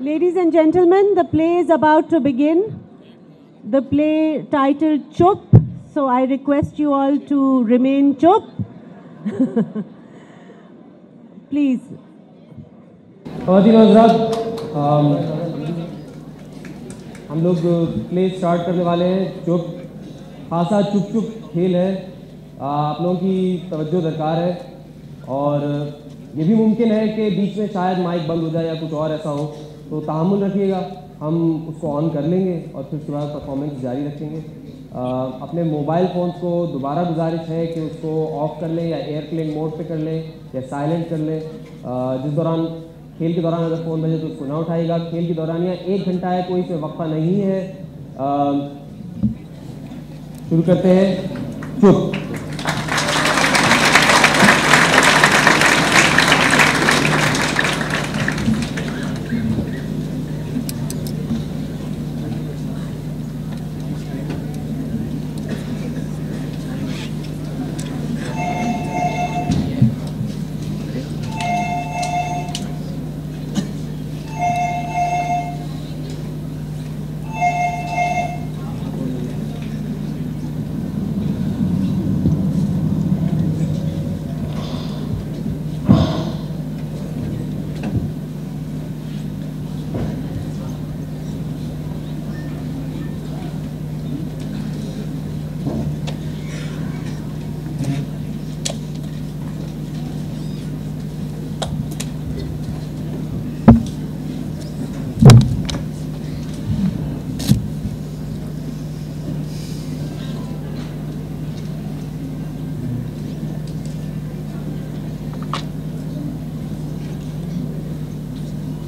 Ladies and gentlemen, the play is about to begin. The play titled Chup. So I request you all to remain chup. Please. हम लोग play start करने वाले हैं चुप खासा चुप चुप खेल है आप लोगों की तवज्जो दरकार है और ये भी मुमकिन है कि बीच में शायद माइक बंद हो जाए या कुछ और ऐसा हो तो तहमुल रखिएगा। हम उसको ऑन कर लेंगे और फिर उसके बाद परफॉर्मेंस जारी रखेंगे। आ, अपने मोबाइल फ़ोन्स को दोबारा गुजारिश है कि उसको ऑफ़ कर लें या एयरप्लेन मोड पे कर लें या साइलेंट कर लें। जिस दौरान खेल के दौरान अगर फ़ोन बजे तो उसको ना उठाएगा खेल के दौरान या एक घंटा है कोई इसमें वक्फा नहीं है। शुरू करते हैं। चुप।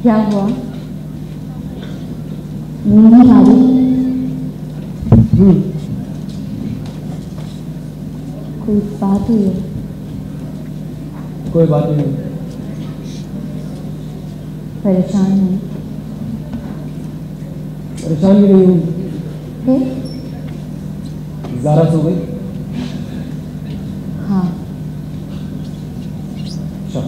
क्या हुआ? नहीं आ रही कोई बात हुई? है कोई बात नहीं। परेशान है। परेशान भी नहीं हूँ? ज़ारा सो गई हाँ अच्छा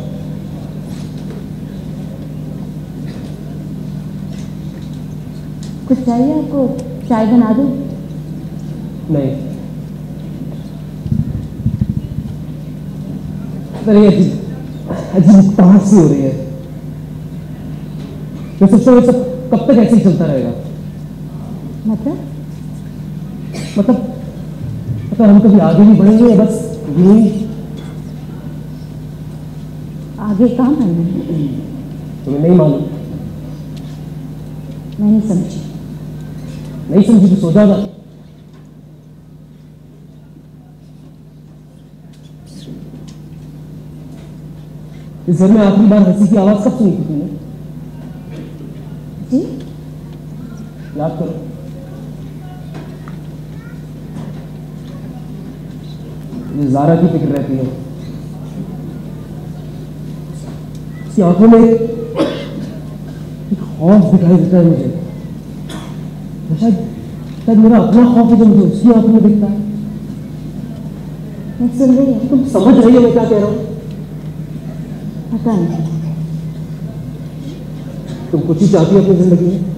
कुछ चाहिए आपको? चाय बना दूँ? नहीं। अजीब कहाँ सी हो रही है? मैं सोचता हूँ ये सब कब तक ऐसे ही चलता रहेगा? मतलब? मतलब मतलब हम कभी आगे नहीं बढ़ेंगे बस यूँ ही आगे कहाँ बढ़ना है तुम्हें नहीं मालूम। मैं नहीं समझी। नहीं समझी तो सो जाओ इस घर में आखिरी बार हँसी की आवाज़ कब सुनी थी तुमने याद करो जारा की फ़िक्र रहती है उसकी आँखों में एक खौफ दिखाई देता है मुझे शायद शायद मेरा अपना खौफ है जो मुझे उसकी आँखों में दिखता है सुन रही हूँ तुम समझ रही हो मैं क्या कह रहा हूँ पता नहीं तुम ही चाहती हो अपनी ज़िंदगी में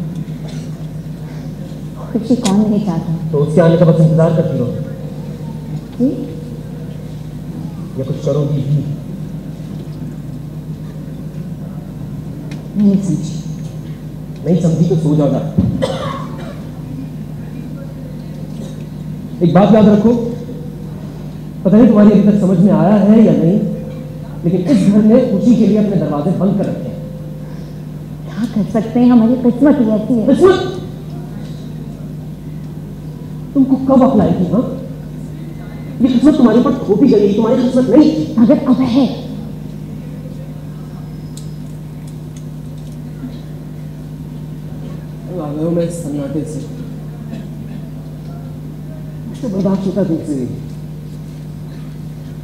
खुशी कौन नहीं चाहता तो उसके आने का बस इंतज़ार करती हो या कुछ करोगी नहीं समझी नहीं समझी तो सो जाओ एक बात याद रखो पता नहीं तुम्हारी अभी तक समझ में आया है या नहीं लेकिन इस घर ने खुशी के लिए अपने दरवाजे बंद कर रखे हैं। क्या कर सकते हैं? हमारी किस्मत ही ऐसी है। किस्मत? तुमको कब अप्लाई की हाँ? ये किस्मत तुम्हारे ऊपर थोपी गई तुम्हारी किस्मत नहीं। अगर अब है। आ मैं सन्नाटे से। बर्दाश्त होता है तुमसे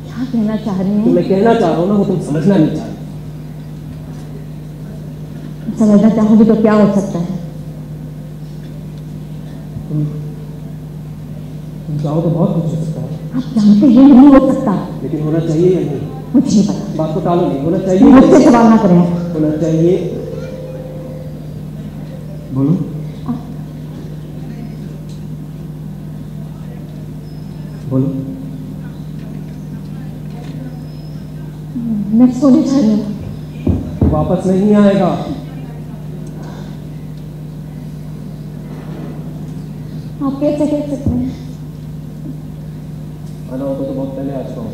क्या कहना चाह रहे तो हैं मैं कहना चाह रहा हूँ ना वो तुम समझना नहीं चाहते समझना चाहोगे तो क्या हो सकता है? तुम तुम चाहो तो बहुत कुछ हो सकता है। आप जानते हैं नहीं हो सकता। लेकिन होना चाहिए या नहीं? मुझे नहीं पता। बात को टालो नहीं होना चाहिए। मुझसे सवाल ना करें। होना चाहिए। बोलो। रही हूँ वापस नहीं आएगा। आप कैसे कह सकते हैं? आना होता तो बहुत पहले आ चुका हूँ।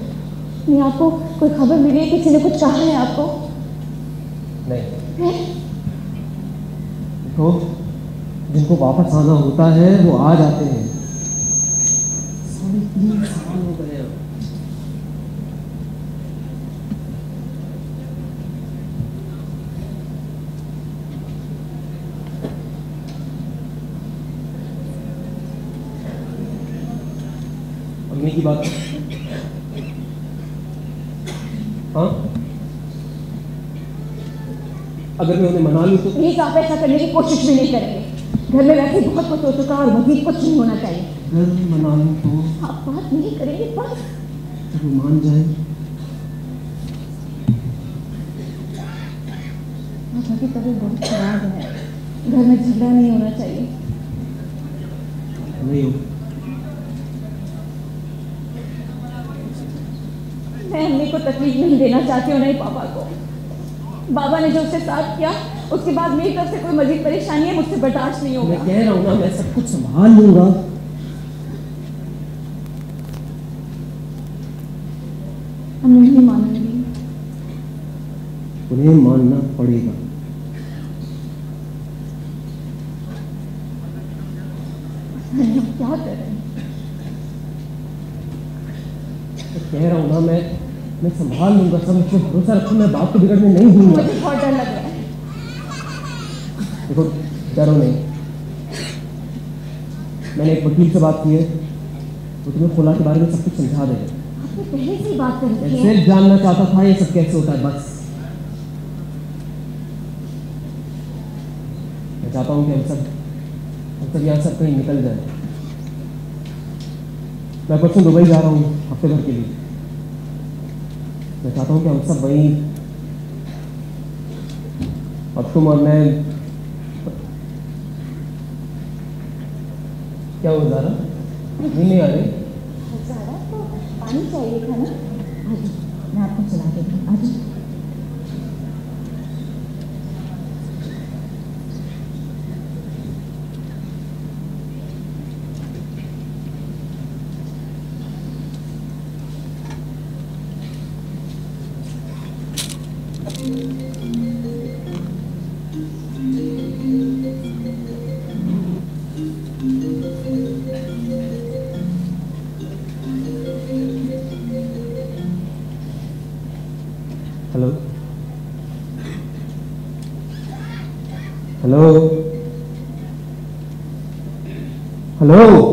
नहीं आपको कोई खबर मिली है? किसी ने कुछ कहा है आपको? नहीं। हैं? देखो जिनको वापस आना होता है वो आ जाते हैं साढ़े तीन साल हो गए अब। अम्मी की बात? हाँ? अगर मैं उन्हें मना लूँ तो? प्लीज़ आप ऐसा करने की कोशिश भी नहीं करेंगे। घर में वैसे बहुत कुछ हो चुका और मजीद कुछ नहीं होना चाहिए। अगर मैं मना लूँ तो? आप बात नहीं करेंगे बस। तो मान जाए। आपकी तबीयत बहुत खराब है। घर में झगड़ा नहीं होना चाहिए। नहीं मैं अम्मी को तकलीफ़ नहीं देना चाहती हूँ नहीं पापा को। बाबा ने जो उससे साथ किया उसके बाद मेरी तरफ़ से कोई मजीद परेशानी है मुझसे बर्दाश्त नहीं मैं होगा कह रहा हूँ ना मैं सब कुछ संभाल लूँगा। उन्हें मानना पड़ेगा हम क्या करें मैं कह रहा हूँ ना मैं मैं संभाल लूँगा सब मुझसे भरोसा रखो मैं बात को बिगड़ने नहीं दूँगा। मुझे बहुत डर लग रहा है। देखो डरो नहीं। मैंने एक वकील से बात की है वो तुम्हें खुला के बारे में सब कुछ समझा देगा। आपने पहले से बात कर रखी है। सिर्फ़ जानना चाहता था ये सब कैसे होता है बस। मैं चाहता हूँ कि हम सब हम सब यहाँ सब कहीं निकल जाए। मैं परसों दुबई जा रहा हूँ हफ़्ते भर के लिए। मैं चाहता हूँ कि हम सब वही अब तुम और मैं क्या हो जा रहा नहीं आ रही पानी चाहिए हेलो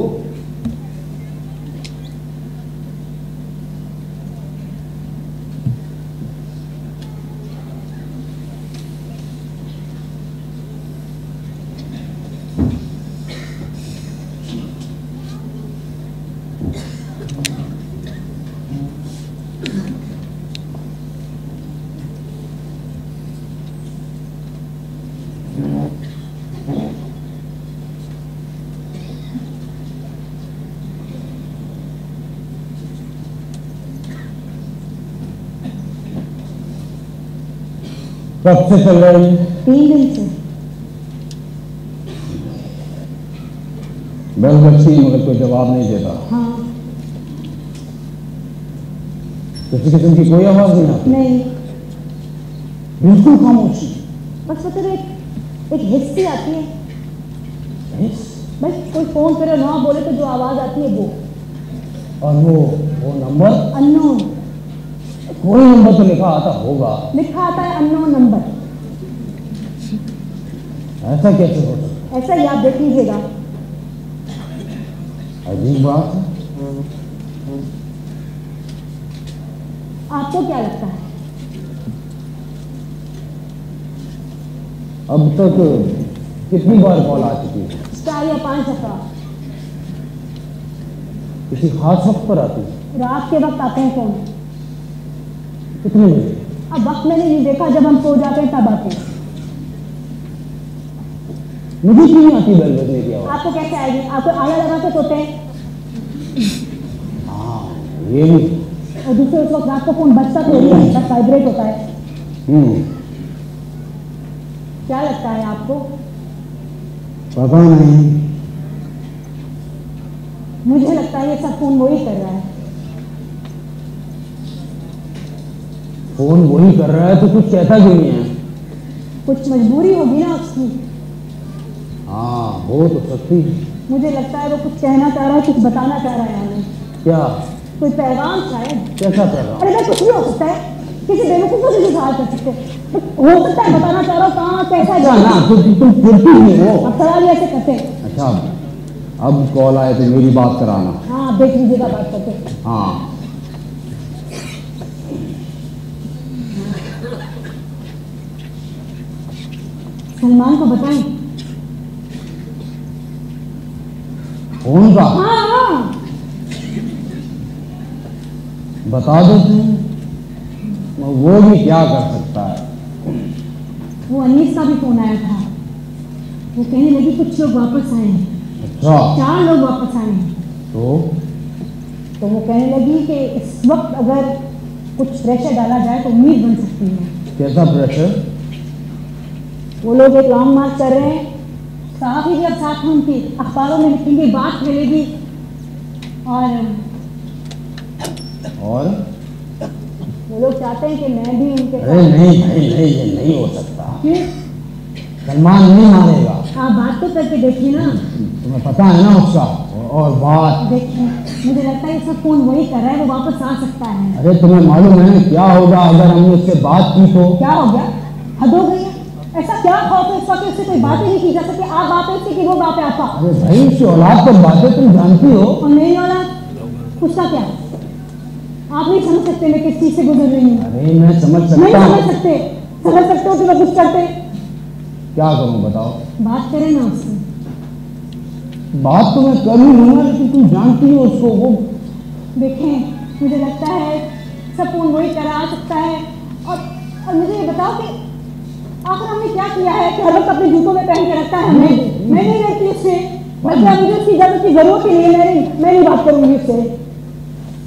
कब से चल रही है तीन दिन से। बस बच्ची मगर कोई जवाब नहीं देता हाँ। किसी किस्म की कोई आवाज़ नहीं आती? नहीं। बिल्कुल खामोशी। बस तेरे एक एक हिस्सी आती है। बस कोई फ़ोन करे ना बोले तो जो आवाज़ आती है वो। और वो वो नंबर? अननोन कोई नंबर तो लिखा आता होगा। लिखा आता है अननोन नंबर। ऐसा कैसे हो सकता ऐसा याद देख लीजिएगा अजीब बात है। आपको क्या लगता है? अब तक कितनी बार कॉल आ चुकी है? चार या पाँच दफ़ा। किसी खास वक्त पर आती है? रात के वक्त आते हैं फ़ोन। कितने अब वक्त मैंने नहीं देखा जब हम सो जाते हैं तब आते मुझे क्यों नहीं आती बेल बजने की आवाज़? आपको कैसे आएगी? आपको आला लगा के सोते हैं? हाँ ये भी। और दूसरे उस वक्त रात को फ़ोन बजता थोड़ी है बस वाइब्रेट होता है। हम्म। क्या लगता है आपको? पता नहीं। मुझे लगता है ये सब फ़ोन वही कर रहा है। फ़ोन वही कर रहा है तो कुछ कहता क्यों नहीं है? कुछ मजबूरी होगी ना उसकी हाँ हो तो सकती है। मुझे लगता है वो कुछ कहना चाह रहा है कुछ बताना चाह रहा है हमें क्या? कोई पैगाम शायद। कैसा रहा अरे कुछ भी हो सकता है किसी बेवकूफ़ को भी सवाल कर सकते हैं। हो सकता है बताना चाह रहा हूँ कहाँ कैसा ना जाना तो तुम फिरती नहीं हो। अब सवाल ही ऐसे करते हैं। अच्छा अब कॉल आए तो मेरी बात कराना। हाँ देख लीजिएगा बात करके हाँ। सलमान को बताएँ। फ़ोन का हाँ हाँ। बता देते हैं वो भी क्या कर सकता है? वो अनीस का भी फ़ोन आया था। वो कहने लगी कुछ लोग वापस आए हैं। अच्छा। चार लोग वापस आए हैं। तो? तो वो कहने लगी कि इस वक्त अगर कुछ प्रेशर डाला जाए तो उम्मीद बन सकती है। कैसा प्रेशर वो लोग एक लॉन्ग मार्च कर रहे हैं। साहब भी अब साथ में उनकी अखबारों में लिखेंगे बात फैलेगी। और और? वो लोग चाहते हैं कि मैं भी उनके अरे नहीं नहीं नहीं ये नहीं हो सकता। क्यों? सलमान नहीं मानेगा। आप बात तो करके देखिए ना। तुम्हें पता है ना उसका? और बात देखिए मुझे लगता है सब फ़ोन वही कर रहा है वो वापस आ सकता है। अरे तुम्हें मालूम है क्या होगा अगर हमने उससे बात की तो? क्या हो गया? हद हो गई है। ऐसा क्या खौफ है इस वक्त उससे कोई बात नहीं की जा सकती? आप बात है कि वो है आपका अरे भाई उसकी औलाद पर बातें तुम जानती हो। और मेरी उसका क्या? आप नहीं समझ सकते मैं किस चीज़ से गुजर रही हूँ। अरे मैं समझ नहीं समझ सकते। समझ सकते हो कि मैं कुछ करते क्या करूँ बताओ। बात करें ना उससे। बात तो मैं कर ही लूँगा लेकिन तुम जानती हो उसको वो देखें मुझे लगता है सब फ़ोन वही करा सकता है। और और मुझे ये बताओ कि आखिर हमने क्या किया है कि हर वक्त अपने जूतों में पहन के रखा है हमने मैं नहीं रहती उससे। मैं क्या मुझे उसकी इजाज़त की ज़रूरत ही नहीं है। मैं नहीं मैं नहीं बात करूँगी उससे।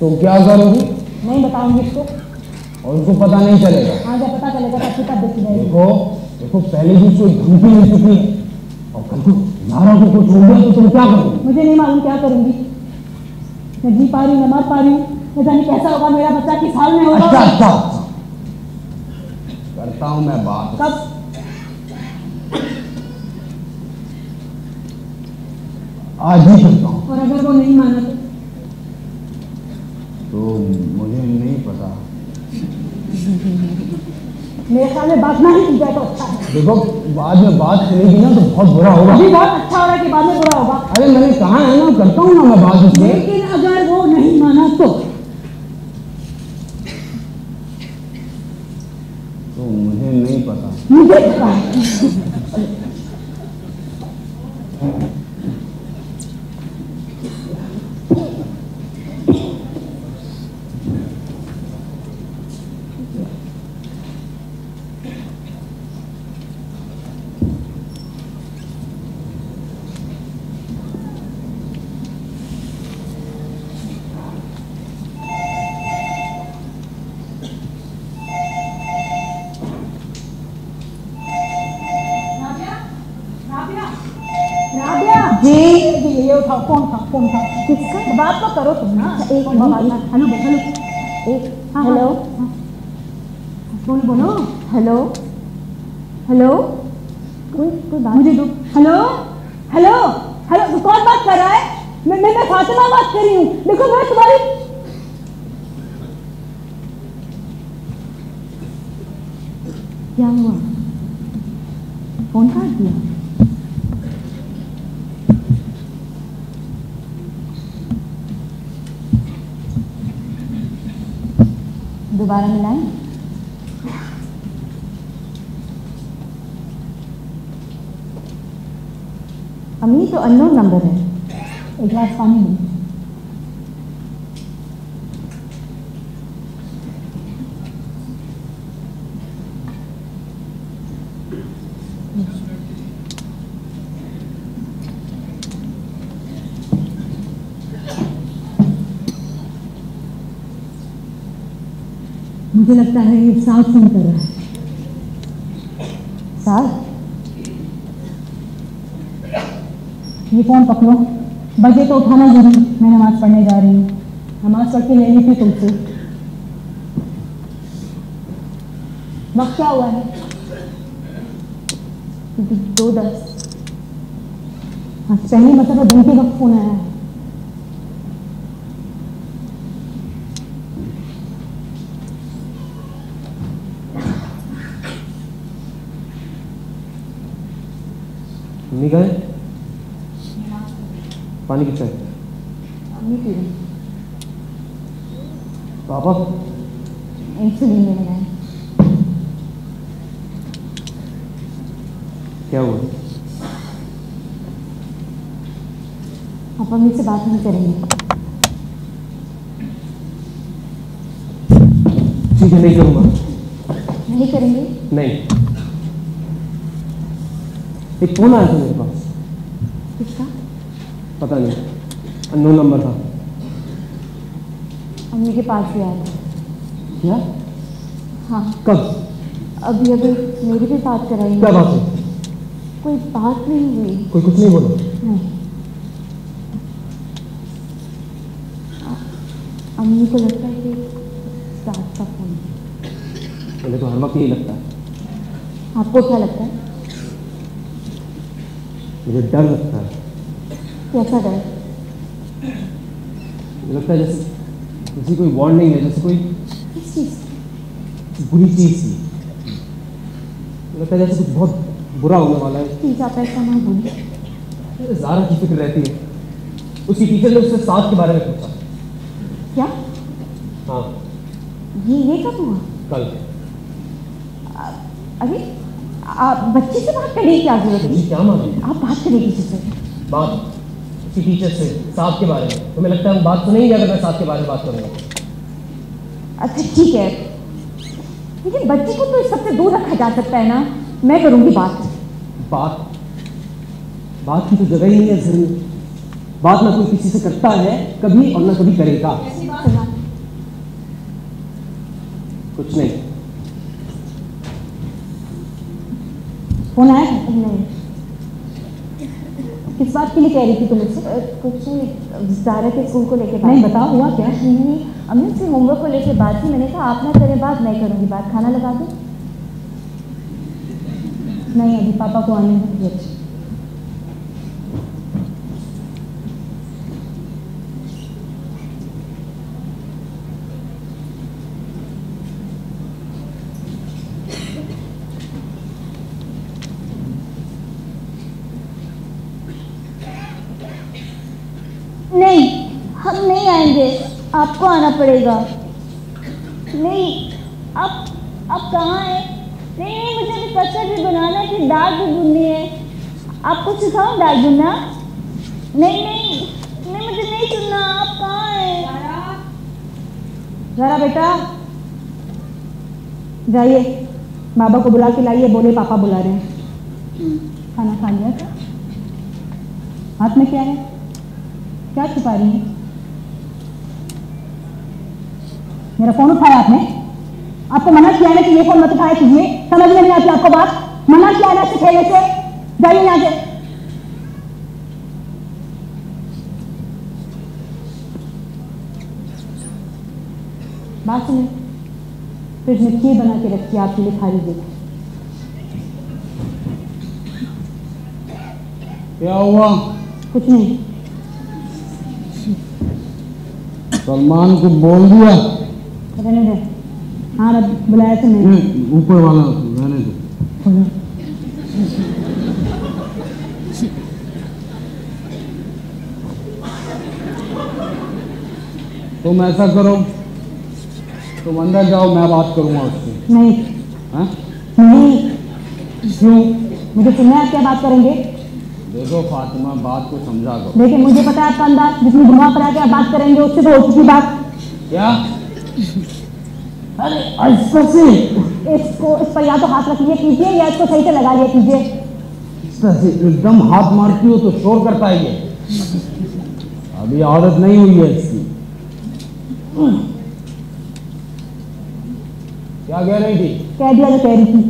तो क्या करोगी? नहीं बताऊँगी उसको। और उसको पता नहीं चलेगा। हाँ जब पता चलेगा तब तब देखी जाएगी। देखो देखो पहले भी उसको धमकी मिल चुकी है और कल को यारों को कुछ हो गया तो तुम क्या करोगे मुझे नहीं मालूम क्या करूँगी। मैं जी पा रही हूँ न मर पा रही हूँ। न जाने कैसा होगा मेरा बच्चा किस हाल में होगा। अच्छा अच्छा। करता हूँ मैं बात। कब? आज ही करता हूँ। और अगर वो नहीं माना तो? तो मुझे नहीं पता। मेरे ख्याल में बात ना ही की जाए तो अच्छा है। देखो बाद में बात करेगी ना तो बहुत बुरा होगा। अभी बहुत अच्छा हो रहा है कि बाद में बुरा होगा? अरे मैंने कहा है ना करता हूँ ना मैं बात उससे लेकिन अगर वो नहीं माना तो? तो मुझे नहीं पता। मुझे पता हेलो हेलो हेलो बोलो। बोलो हेलो हेलो कोई कोई बात मुझे दो। हेलो हेलो हेलो कौन बात कर रहा है? मैं मैं मैं फातिमा बात कर रही हूँ। देखो मैं तुम्हारी क्या हुआ? फ़ोन काट दिया? दोबारा मिलाएँ अम्मी तो अननोन नंबर है एक गिलास पानी दो मुझे लगता है ये साफ़ फ़ोन कर रहा है। साफ़ ये फ़ोन पकड़ो। बजे तो उठाना ज़रूर। मैं नमाज़ पढ़ने जा रही हूँ। नमाज़ पढ़ के ले ली थी तुमसे वक्त क्या हुआ है? दो दस। हाँ पहली मतलब दिन के वक्त फ़ोन आया है मम्मी गए पानी पी रही पापा? इंसुलिन क्या हुआ? आप अम्मी से बात नहीं करेंगे। ठीक है नहीं करूँगा। नहीं करेंगे? नहीं। एक फ़ोन आया था मेरे पास। किसका? पता नहीं। अननोन नंबर था। अम्मी के पास भी आया क्या? हाँ। कब? अभी अभी मेरी भी बात कराई क्या बात है? कोई बात नहीं हुई। कोई कुछ नहीं बोला? नहीं। अम्मी को लगता है कि सास का फ़ोन है। मुझे तो हर वक्त यही लगता है। आपको क्या लगता है? मुझे डर लगता है। कैसा लगता है जैसे जैसे कोई वार्निंग है जैसे कोई बुरी चीज़ थी। लगता है जैसे कुछ बहुत बुरा होने वाला है। ऐसा ना बोलिए ज़ारा की फ़िक्र रहती है। उसकी टीचर ने उससे साथ के बारे में पूछा। क्या? हाँ। ये ये कब हुआ? कल। अरे आप बच्चे से बात करने की क्या ज़रूरत है क्या मालूम आप बात करिए किसी से। बात उसकी टीचर से साथ के बारे में। तुम्हें लगता है हम बात सुनेंगे अगर मैं साथ के बारे में बात करूँगा? अच्छा ठीक है। लेकिन बच्चे को तो इस सबसे दूर रखा जा सकता है ना? मैं करूँगी बात। बात? बात की तो जगह ही नहीं है में बात ना कोई किसी से करता है कभी और ना कभी करेगा। कुछ नहीं। फ़ोन आया नहीं किस बात के लिए कह रही थी तुम मुझसे कुछ जारा के स्कूल को लेकर बात नहीं बताओ हुआ क्या? नहीं नहीं अम्मी से होमवर्क को लेके बात की मैंने कहा आप ना करें बात मैं करूँगी बात। खाना लगा दो? नहीं अभी पापा को आने दो अच्छा नहीं हम नहीं आएँगे। आपको आना पड़ेगा। नहीं, आप आप कहाँ हैं? नहीं नहीं, मुझे अभी कस्टर्ड भी बनाना है दाल भी भूननी है। आपको सिखाऊं दाल भूनना नहीं नहीं नहीं, मुझे नहीं सुनना। आप कहाँ हैं? जरा बेटा, जाइए। बाबा को बुला के लाइए, बोले पापा बुला रहे हैं। खाना खा लिया क्या हाथ में क्या है? क्या छुपा रही है? मेरा फ़ोन उठाया आपने? आपको मना किया ना कि ये फ़ोन मत उठाए कीजिए समझ में नहीं आती आपको बात? मना किया ना खेलने से? जाइए यहाँ से। बात सुनिए। फ्रिज में खीर बना के रखी आपके लिए खा लीजिए क्या हुआ? कुछ नहीं। सलमान को बोल दिया? रहने दे। हाँ रब बुलाया तो नहीं नहीं, ऊपर वाला रहने दो। तुम ऐसा करो तुम अंदर जाओ मैं बात करूँगा उससे। नहीं। हैं? नहीं। क्यों? मुझे सुनना है आप क्या बात करेंगे? देखो फातिमा बात को समझा दो देखिए मुझे पता है आपका अंदाज जितनी धुआँ पर आके आप बात करेंगे उससे तो हो चुकी बात। क्या? अरे ऐसा से। इसको इस पर या तो हाथ रख लिए कीजिए या इसको सही से लगा लिया कीजिए। इस तरह से एकदम हाथ मारती हो तो शोर करता है ये। अभी आदत नहीं हुई है इसकी। क्या कह रही थी? कह दिया कह रही थी।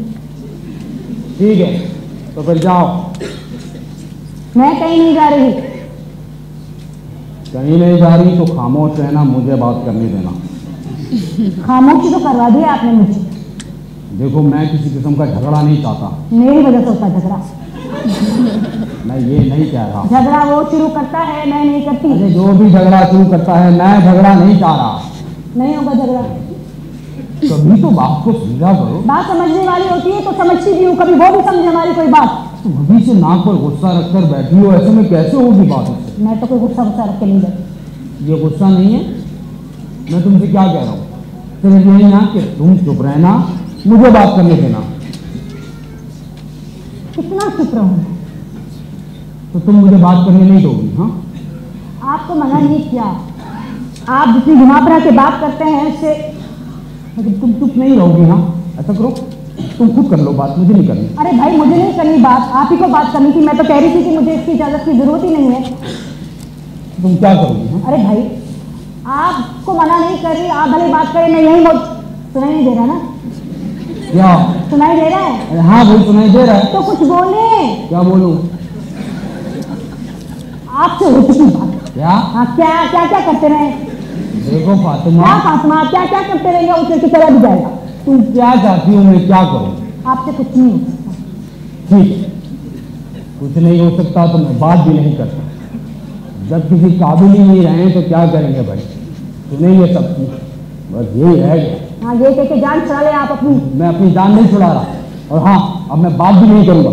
ठीक है तो फिर जाओ। मैं कहीं नहीं जा रही। कहीं नहीं जा रही तो खामोश रहना मुझे बात करने देना। खामोशी तो करवा दिया आपने मुझे। देखो मैं किसी किस्म का झगड़ा नहीं चाहता। मेरी वजह से होता झगड़ा। मैं ये नहीं कह रहा। झगड़ा वो शुरू करता है मैं नहीं करती। अरे जो भी झगड़ा शुरू करता है मैं झगड़ा नहीं चाह रहा। नहीं होगा झगड़ा। कभी तो बात को समझा करो। बात समझने वाली होती है तो समझती भी हूँ। कभी वो भी समझे हमारी कोई बात। तुम अभी से नाक पर गुस्सा रखकर बैठी हो ऐसे में कैसे होगी बात मैं तो कोई गुस्सा गुस्सा रख के नहीं जाती। ये गुस्सा नहीं है? मैं तुमसे क्या कह रहा हूँ? सिर्फ़ यही ना कि तुम चुप रहना मुझे बात करने देना। कितना चुप रहूँ। तो तुम मुझे बात करने नहीं दोगी हाँ? आपको मना नहीं किया। आप जितनी घुमापरा के बात करते हैं उससे अगर तुम चुप नहीं रहोगी हाँ? ऐसा करो तुम खुद कर लो बात मुझे नहीं करनी। अरे भाई मुझे नहीं करनी बात। आप ही को बात करनी थी। मैं तो कह रही थी कि मुझे इसकी इजाज़त की ज़रूरत ही नहीं है। तुम क्या करोगी हाँ? अरे भाई आपको मना नहीं कर रही आप भले बात करें मैं यही बोल सुनाई नहीं दे रहा ना? क्या? सुनाई दे रहा है? हाँ भाई सुनाई दे रहा है। तो कुछ बोले। क्या बोलूँ? आपसे बात क्या? हाँ क्या क्या क्या करते रहे? देखो क्या फातिमा फातिमा क्या क्या करते रहेंगे उसे की चला भी जाएगा। तुम क्या चाहती हो मैं क्या करूँ? आपसे कुछ नहीं हो सकता। ठीक। कुछ नहीं हो सकता तो मैं बात भी नहीं कर सकता जब किसी काबिल ही नहीं रहे तो क्या करेंगे भाई? सुनेंगे सब कुछ बस यही रह गया। हाँ ये कह के जान छुड़ा ले आप अपनी। मैं अपनी जान नहीं छुड़ा रहा। और हाँ अब मैं बात भी नहीं करूँगा।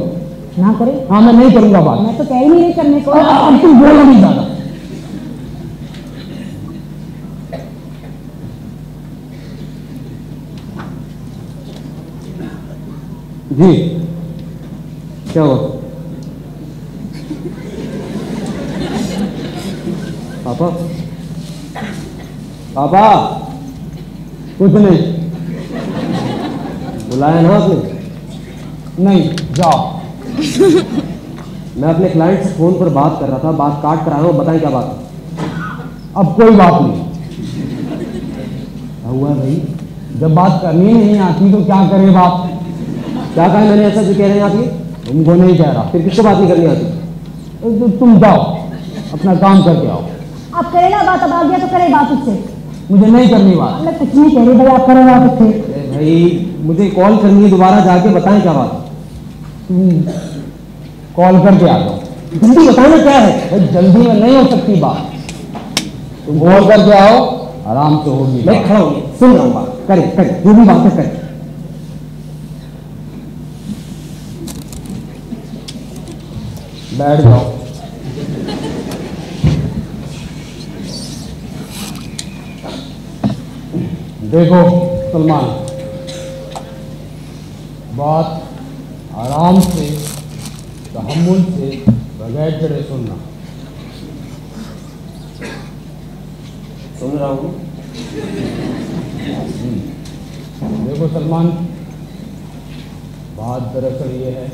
ना करें। हाँ मैं नहीं करूँगा बात। मैं तो कह ही नहीं करने को। अब तुम बोलो नहीं ज़्यादा। जी। क्या हुआ पापा पापा, कुछ नहीं। बुलाया ना आपने? नहीं, जाओ। मैं अपने क्लाइंट से फ़ोन पर बात कर रहा था, बात काट कर आया हूँ, बताएँ क्या बात है? अब कोई बात नहीं। हुआ भाई? जब बात करनी नहीं आती तो क्या करे बात क्या कहा मैंने ऐसा जो कह रहे हैं आप ये? तुमको नहीं कह रहा, फिर किसको बात नहीं करनी आती? तो तुम जाओ, अपना काम करके आओ। आप करे ना बात अब आ गया तो करे बात उससे। मुझे नहीं करनी बात। मैं कुछ नहीं कह रही भाई आप करो बात उससे भाई मुझे कॉल करनी है दोबारा जाके बताएँ क्या बात कॉल करके आ जाओ। जल्दी बताना क्या है? जल्दी में नहीं हो सकती बात। तुम कॉल करके आओ आराम से होगी मैं खड़ा हूँ। सुन रहा हूँ बात। करें करे जो भी बात है करें। बैठ जाओ। देखो सलमान। बात आराम से तहमुल से बगैर डरे सुनना सुन रहा हूँ। देखो सलमान बात दरअसल ये है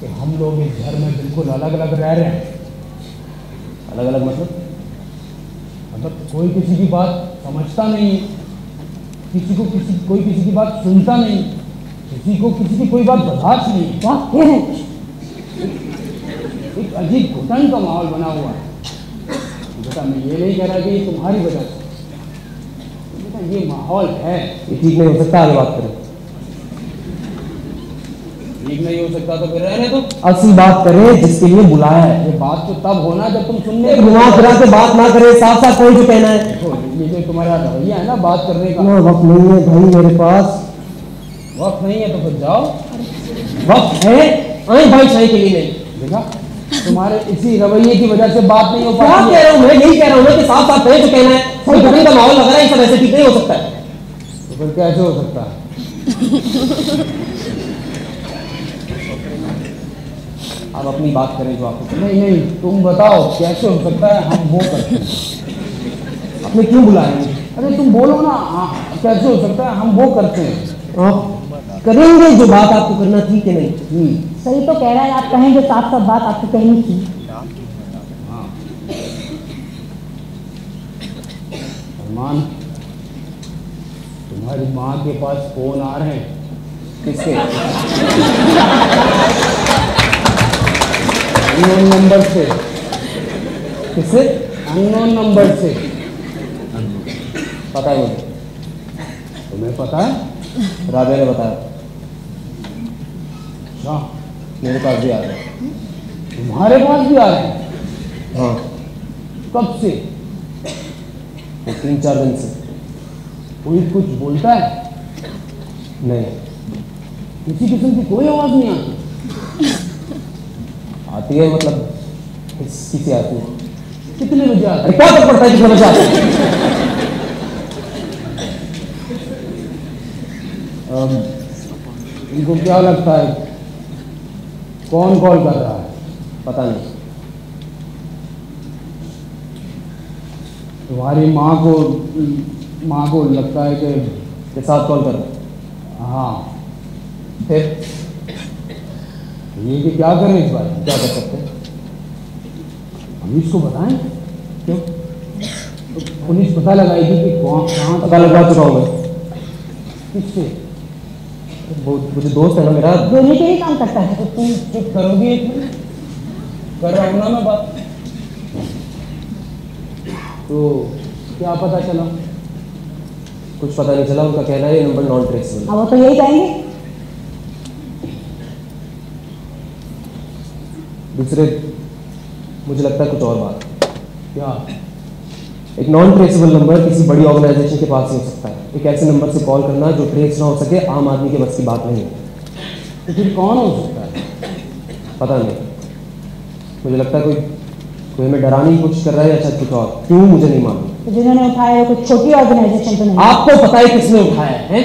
कि हम लोग इस घर में बिल्कुल अलग अलग रह रहे हैं। अलग अलग मतलब? मतलब कोई किसी की बात समझता नहीं, किसी को किसी, कोई किसी की बात सुनता नहीं, किसी को किसी की कोई बात बर्दाश्त नहीं। है। बात ये है? एक अजीब घुटन का माहौल बना हुआ है। बेटा, मैं ये नहीं कह रहा कि तुम्हारी वजह से। बेटा, ये माहौल है। नहीं हो सकता बात करें। नहीं हो सकता तो फिर रहने दो। असली बात करें जिसके लिए बुलाया है ये बात तो तब होना जब तुम सुनने घुमा फिरा के बात ना करें साफ़ साफ़ कोई जो कहना है? ये जो तुम्हारा रवैया है ना बात करने का। वक्त नहीं है भाई मेरे पास। वक्त नहीं है तो फिर जाओ। वक्त है? भाई के लिए। नहीं देखा? तुम्हारे इसी रवैये की वजह से बात नहीं हो क्या पाती कह रहा हूँ मैं? यही कह रहा हूँ कि साफ़ साफ़ जो कहना है। कोई घटन का माहौल लग रहा है सब ऐसे ठीक नहीं हो सकता। है तो फिर कैसे हो सकता? है आप अपनी बात करें जो आपको नहीं नहीं तुम बताओ कैसे हो सकता है हम वो करते हैं? आपने क्यों बुलाया मुझे? अरे तुम बोलो ना हाँ, कैसे हो सकता है हम वो करते हैं? आप करेंगे जो बात आपको करना थी कि नहीं? हम्म, सही तो कह रहा है आप कहेंगे साफ़ साफ़ बात आपको कहनी थी। हाँ सलमान तुम्हारी माँ के पास फ़ोन आ रहे हैं। किसके अननोन नंबर से। किससे? अननोन नंबर से। पता है मुझे तुम्हें पता है? राजा ने बताया। अच्छा मेरे पास भी आ रहा है तुम्हारे पास भी आ रहे हैं हाँ। कब से? वो तीन चार दिन से। कोई कुछ बोलता है? नहीं। किसी किस्म की कोई आवाज़ नहीं आती। आती है मतलब किसी आती है। कितने बजे आती अरे क्या फ़र्क पड़ता है कितने बजे आती है? है इनको क्या लगता है? कौन कॉल कर रहा है? पता नहीं। तुम्हारी माँ को माँ को लगता है कि के साथ कॉल कर रहा हाँ। फिर? ये कि क्या करें इस बार क्या कर सकते हैं? हम इसको बताएँ? क्यों? तो पुलिस पता लगाएगी कि कौन कहाँ पता लगवा चुका हूँ मैं किससे वो मुझे दोस्त है ना मेरा। दोनों के ही काम करता है। तो तुम चुप करोगी कर रहा हूँ ना मैं बात। तो क्या पता चला? कुछ पता नहीं चला उनका कहना है ये नंबर नॉन ट्रेसेबल। अब वो तो यही कहेंगे दूसरे मुझे लगता है कुछ और बात। क्या? एक नॉन ट्रेसेबल नंबर किसी बड़ी ऑर्गेनाइजेशन के पास ही हो सकता है। एक ऐसे नंबर से कॉल करना जो ट्रेस ना हो सके आम आदमी के बस की बात नहीं है। तो फिर कौन हो सकता है? पता नहीं। मुझे लगता है कोई कोई हमें डराने की कोशिश कर रहा है या शायद कुछ और। क्यों? मुझे नहीं मालूम। तो जिन्होंने उठाया वो कुछ छोटी ऑर्गेनाइजेशन तो नहीं आपको पता है किसने उठाया है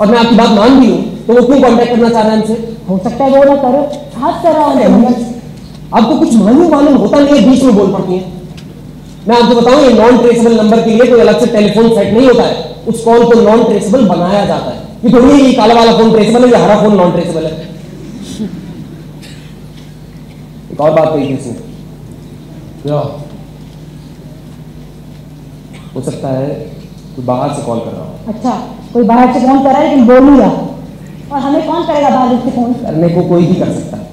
और मैं आपकी बात मान भी हूँ तो वो क्यों कॉन्टेक्ट करना चाह रहा है हमसे? हो सकता है वो ना करो। हाथ कर रहा हूँ। आपको कुछ मालूम मालूम, होता नहीं है, बीच में बोल पड़ती है। मैं आपको बताऊँ, ये नॉन ट्रेसेबल नंबर के लिए कोई अलग से टेलीफोन सेट नहीं होता है। उस कॉल को नॉन ट्रेसेबल बनाया जाता है। ये थोड़ी है काला वाला फ़ोन ट्रेसेबल है या हरा फ़ोन नॉन ट्रेसेबल है। एक और बात कही थी हो सकता है, कोई बाहर से कॉल कर रहा हो। अच्छा कोई बाहर से फ़ोन कर रहा है लेकिन बोल नहीं रहा और हमें कौन करेगा बाहर से फ़ोन? करने को कोई भी कर सकता है।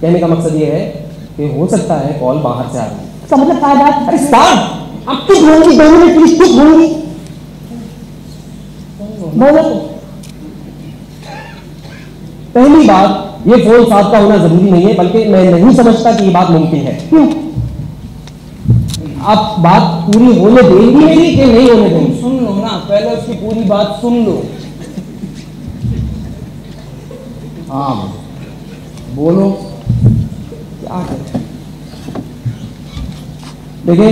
कहने का मकसद ये है कि हो सकता है कॉल बाहर से आ रही है। इसका मतलब क्या बात अरे साहब आप चुप होंगी दो मिनट प्लीज़ चुप होंगी बोलो। पहली बात ये फ़ोन साथ का होना ज़रूरी नहीं है बल्कि मैं नहीं समझता कि ये बात मुमकिन है। क्यों? आप बात पूरी होने देंगी कि नहीं होने देंगी? सुन लो ना पहले उसकी पूरी बात सुन लो। हाँ। बोलो। क्या करें देखिए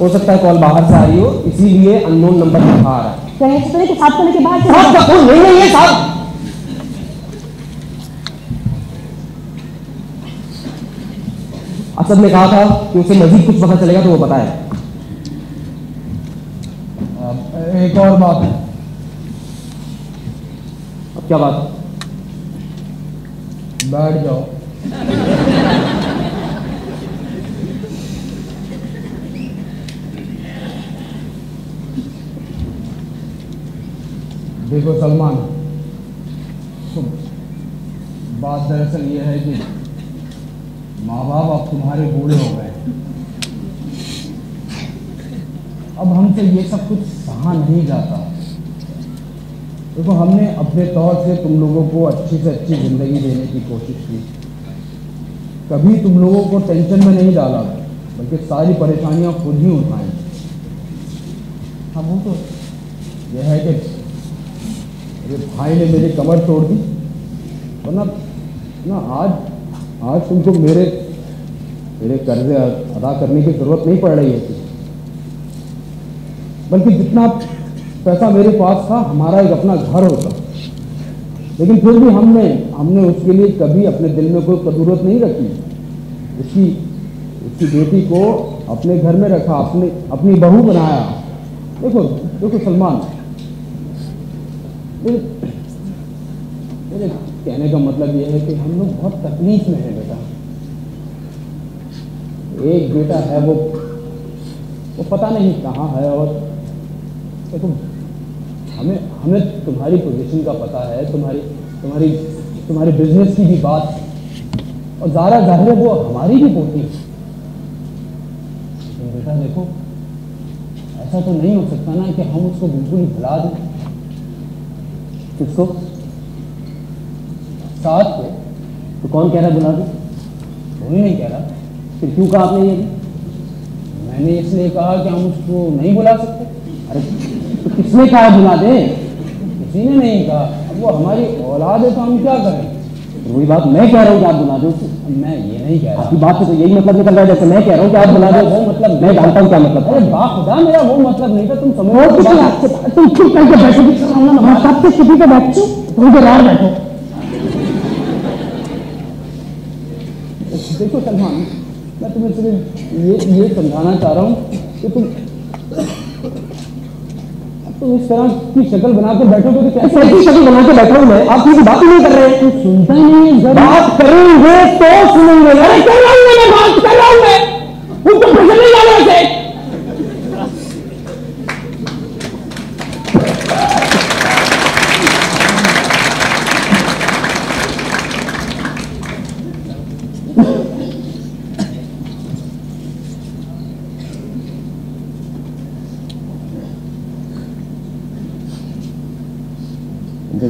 हो सकता है कॉल बाहर से आ रही हो इसीलिए अननोन नंबर आ रहा है। कहीं से तो नहीं कि साथ को लेके बाहर साहब का फ़ोन नहीं नहीं है साहब असद ने कहा था कि उसे मजीद कुछ पता चलेगा तो वो बताए। एक और बात है। अब क्या बात? बैठ जाओ। देखो सलमान बात दरअसल ये है कि माँ बाप अब तुम्हारे बूढ़े हो गए अब हमसे ये सब कुछ सहा नहीं जाता। देखो हमने अपने तौर से तुम लोगों को अच्छी से अच्छी ज़िंदगी देने की कोशिश की। कभी तुम लोगों को टेंशन में नहीं डाला बल्कि सारी परेशानियाँ खुद ही उठाई। हम तो यह है कि मेरे भाई ने मेरी कमर तोड़ दी। वरना ना आज आज तुमको मेरे मेरे कर्जे अदा करने की ज़रूरत नहीं पड़ रही है। बल्कि जितना पैसा मेरे पास था, हमारा एक अपना घर होता। लेकिन फिर भी हमने हमने उसके लिए कभी अपने दिल में कोई ज़रूरत नहीं रखी। उसकी उसकी बेटी को अपने घर में रखा, अपने, अपनी बहू बनाया। देखो देखो सलमान। मेरे मेरे कहने का मतलब यह है कि हम लोग बहुत तकलीफ़ में हैं बेटा। एक बेटा है वो वो पता नहीं कहाँ है और देखो हमें हमें तुम्हारी पोजीशन का पता है, तुम्हारी तुम्हारी, तुम्हारे बिज़नेस की भी बात। और ज़ारा ज़ाहिर वो हमारी भी पोती है। बेटा देखो, ऐसा तो नहीं हो सकता ना कि हम उसको बिल्कुल ही भुला दें। किसको साथ को तो कौन कह रहा है बुला दे? कोई नहीं कह रहा। फिर क्यों कहा आपने ये? मैंने इसलिए कहा कि हम उसको नहीं बुला सकते। किसने कहा बुला दे? किसी ने नहीं कहा अब वो हमारी औलाद है तो हम क्या करें? वही बात मैं कह रहा हूँ कि आप बुला दो। मैं ये नहीं कह रहा। आपकी बात से तो यही मतलब निकल रहा है जैसे मैं कह रहा हूँ कि आप बुला दो। वो मतलब मैं जानता हूँ क्या मतलब अरे है बा खुदा मेरा वो मतलब नहीं था तुम समझ तुम चुप करके बैठो। मैं सबसे स्थिति पे बैठो थोड़ी देर और बैठो। देखो सलमान मैं तुम्हें सिर्फ़ ये ये समझाना चाह रहा हूँ कि तुम तुम इस तरह की शक्ल बना के बैठोगे तो शक्ल बना के बैठा हूँ मैं। आप किसी बात ही नहीं कर रहे हैं। सुनता नहीं है बात करेंगे तो सुनेंगे। अरे कर रहा हूँ मैं बात कर रहा हूँ मैं। उनको पसंद नहीं आ रहा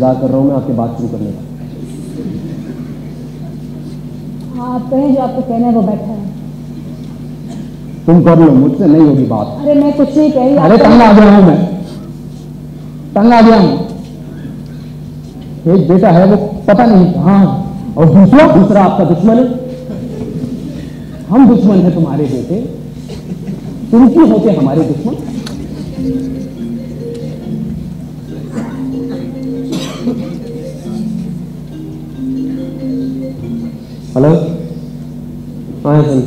इंतज़ार कर रहा हूँ मैं आपकी बात शुरू करने का। आप कहें जो आपको कहना है वो बैठा है। तुम कर लो मुझसे नहीं होगी बात। अरे मैं कुछ नहीं कह रही अरे तंग आ गया हूँ मैं। तंग आ गया हूँ। एक बेटा है वो पता नहीं कहाँ है। और दूसरा दूसरा आपका दुश्मन है। हम दुश्मन है तुम्हारे बेटे। तुम क्यों होते हमारे दुश्मन? हेलो हाँ सर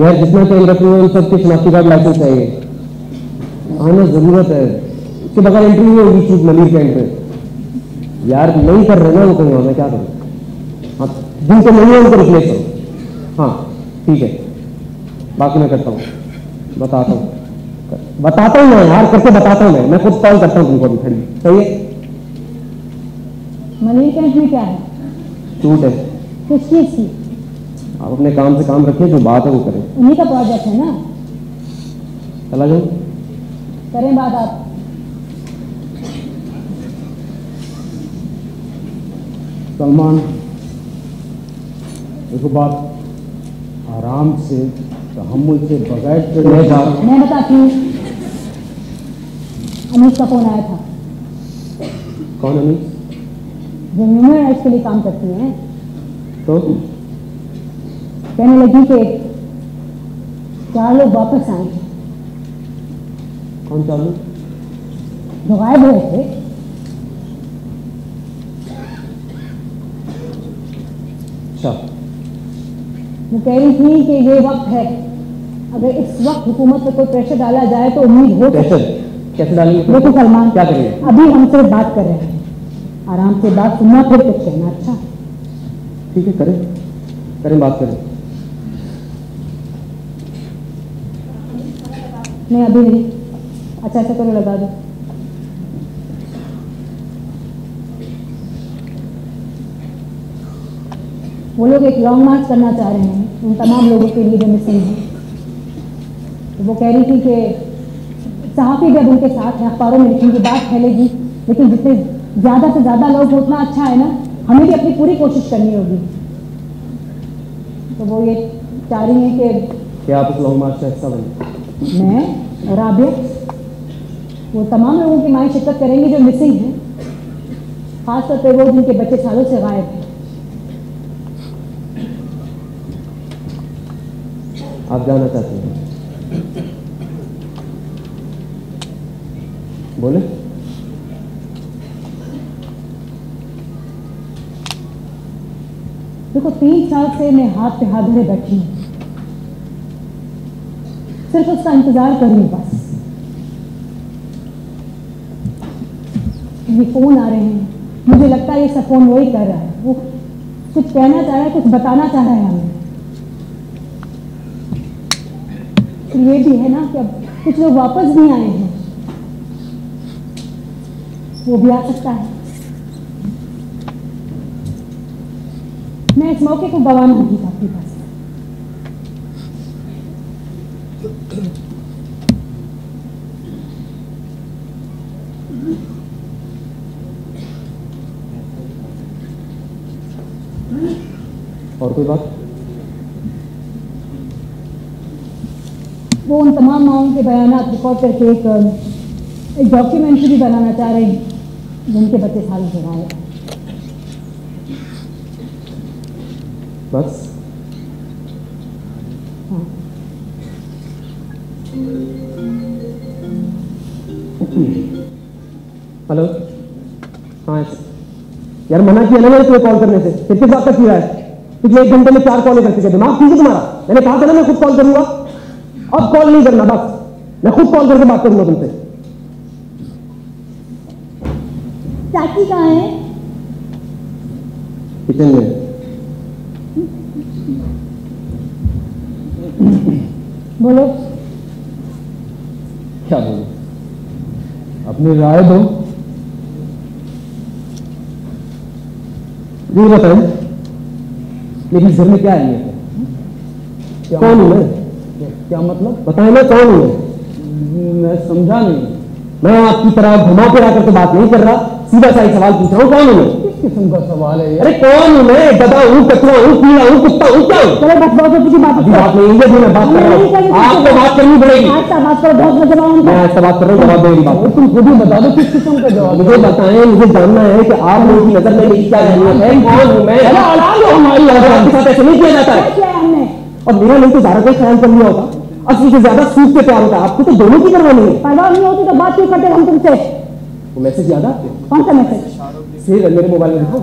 यार, जितना टाइम रखे हुए उन सबके शनाख्ती कार्ड लाइसेंस चाहिए। आना ज़रूरत है। इसके बगैर एंट्री नहीं होगी चूक मलिर कैंट पे। यार, नहीं कर रहे ना वो कहीं और, मैं क्या करूँ? हाँ जिनको नहीं है उनको रिप्लेस करो हाँ। ठीक है। बाकी मैं करता हूँ। बताता हूँ। बताता हूँ मैं यार, करके बताता हूँ मैं। मैं खुद कॉल करता हूँ तुमको अभी, खड़ी। सही है? मनीर कैंप में क्या है? छूट है। आप अपने काम से काम रखिए जो बात है वो करें। उन्हीं का प्रोजेक्ट है ना? चला जाऊँ। करें बात आप। सलमान देखो बात। आराम से तहमुल से बगैर मैं चिढ़े जा मैं बताती हूँ। अमित का फ़ोन आया था। कौन अमी जो ह्यूमन राइट्स के लिए काम करती हैं तो? कहने लगी कि चार लोग वापस आए? कौन चालू? जो गायब हुए थे। अच्छा। वो कह रही थी कि ये वक्त है। अगर इस वक्त हुकूमत पर कोई प्रेशर डाला जाए तो उम्मीद हो कैसे कैसे डालेंगे? देखो सलमान क्या करेंगे? अभी हम सिर्फ़ बात कर रहे हैं। आराम से बात सुनना फिर कुछ कहना अच्छा? ठीक है करें। करें बात करें। नहीं अभी नहीं। अच्छा ऐसा करो लगा दो। वो लोग एक लॉन्ग मार्च करना चाह रहे हैं उन तमाम लोगों के लिए जो मिसिंग हैं। तो वो कह रही थी कि सहाफ़ी जब उनके साथ हैं अखबारों में लिखेंगे बात फैलेगी लेकिन जितने ज़्यादा से ज़्यादा लोग हो उतना अच्छा है ना हमें भी अपनी पूरी कोशिश करनी होगी। तो वो ये चाह रही हैं कि क्या आप उस लॉन्ग मार्च का हिस्सा बने। मैं और आबिया वो तमाम लोगों की माएँ शिरकत करेंगी जो मिसिंग हैं। खासतौर पर वो जिनके बच्चे सालों से गायब हैं। आप जाना चाहते हैं? बोले। देखो, तीन साल से मैं हाथ पे हाथ धरे बैठी हूँ। सिर्फ़ उसका इंतज़ार कर रही बस। ये फ़ोन आ रहे हैं। मुझे लगता है ये सब फ़ोन वही कर रहा है। वो कुछ कहना चाह रहा है, कुछ बताना चाह रहा है हमें। तो ये भी है ना कि अब कुछ लोग वापस भी आए हैं। वो भी आ सकता है। मैं इस मौके को गवाना नहीं चाहती बस और कोई बात? वो उन तमाम माओं के बयान रिकॉर्ड करके एक एक डॉक्यूमेंट्री भी बनाना चाह रहे हैं जिनके बच्चे साल से हाँ हेलो हाँ यार मना किया ना मैंने तुम्हें कॉल करने से। फिर किस बात का किया है पिछले एक घंटे में चार कॉल कर चुके दिमाग ठीक है तुम्हारा? मैंने कहा था ना मैं खुद कॉल करूँगा। अब कॉल नहीं करना बस। मैं खुद कॉल करके बात करूँगा तुमसे। चाची कहाँ है? किचन में। बोलो। क्या बोलो? अपनी राय दो। ये बताएँ मेरी घर में क्या अहमियत है कौन हूँ? मैं क्या मतलब? बताए मैं कौन हूँ? मैं समझा नहीं। मैं आपकी तरह घुमा फिरा करके बात नहीं कर रहा। सीधा सा एक सवाल पूछ रहा हूँ कौन हूँ? मैं किस्म का सवाल है अरे कौन हूँ मैं? गधा हूँ कचरा हूँ कीड़ा हूँ कुत्ता हूँ क्या चलो बस बहुत बात बात नहीं है मैं बात कर रहा हूँ। आपको बात करनी पड़ेगी। बात करो बहुत मज़ा आऊँगा मैं ऐसा बात कर रहा हूँ जवाब देगी बात तुम खुद ही बता दो किस किस्म का जवाब मुझे बताएँ मुझे जानना है कि आप लोगों की नज़र में मेरी क्या अहमियत है कौन हूँ मैं? हमारी और आपके साथ ऐसे नहीं किया जाता है। और मेरा नहीं तो ज़्यादा कोई ख्याल कर लिया होगा असली से ज़्यादा सूख के प्यार होता। है आपको तो दोनों की करवानी है। परवाह नहीं होती तो बात क्यों करते हम तुमसे? वो मैसेज याद आपको? कौन सा मैसेज सेव है मेरे मोबाइल में देखो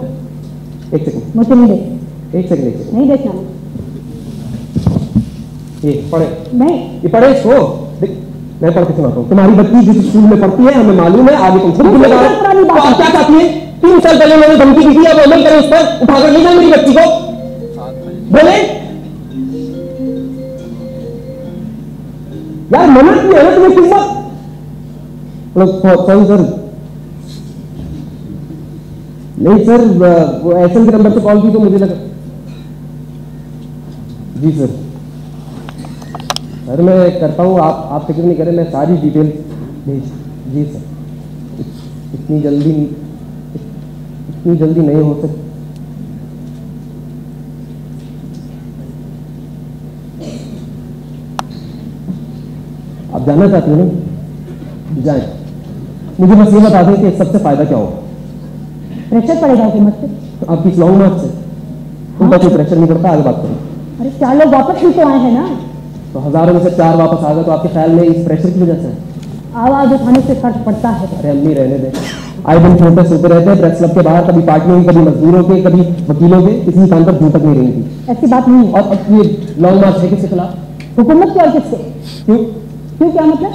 एक सेकंड मुझे नहीं देख एक सेकंड एक सेकंड नहीं देखना। ये पढ़े। नहीं ये पढ़े इसको। देख, मैं पढ़ के सुनाता हूँ। तुम्हारी बच्ची जिस स्कूल में पढ़ती है हमें मालूम है आगे तुम खुद हो। बात तो आप क्या चाहती है? तीन साल पहले मैंने धमकी दी थी अब अमल करें उस पर। उठाकर ले जाए मेरी बच्ची को। बोले? यार मना किया है ना तुम्हें किस बात सॉरी सर। नहीं, सर वो एसएल के नंबर से कॉल की तो मुझे लगा। जी, सर। सर, मैं करता हूँ, आप आप फ़िक्र नहीं करें, मैं सारी डिटेल भेज जी, सर। इतनी जल्दी इतनी जल्दी नहीं हो सकती आप जानना चाहती हो? ना जाए। मुझे बस ये बता दें कि सबसे फ़ायदा क्या होगा? प्रेशर पड़ेगा हुकूमत पे आपकी इस लॉन्ग मार्च से उनका कोई प्रेशर नहीं पड़ता आगे बात करें। अरे चार लोग वापस भी तो आए हैं ना? तो हज़ारों में से चार वापस आ गए तो आपके ख्याल में इस प्रेशर की वजह से? आवाज़ उठाने से फ़र्क पड़ता है। अरे अम्मी रहने दें। आए दिन छोटे सोते रहते हैं प्रेस क्लब के बाहर कभी पार्टियों के कभी मजदूरों के कभी वकीलों के किसी काम पर तक नहीं रही थी ऐसी बात नहीं और अब ये लॉन्ग मार्च है किसके खिलाफ? हुकूमत के और किसके क्यों? क्यों क्या मतलब?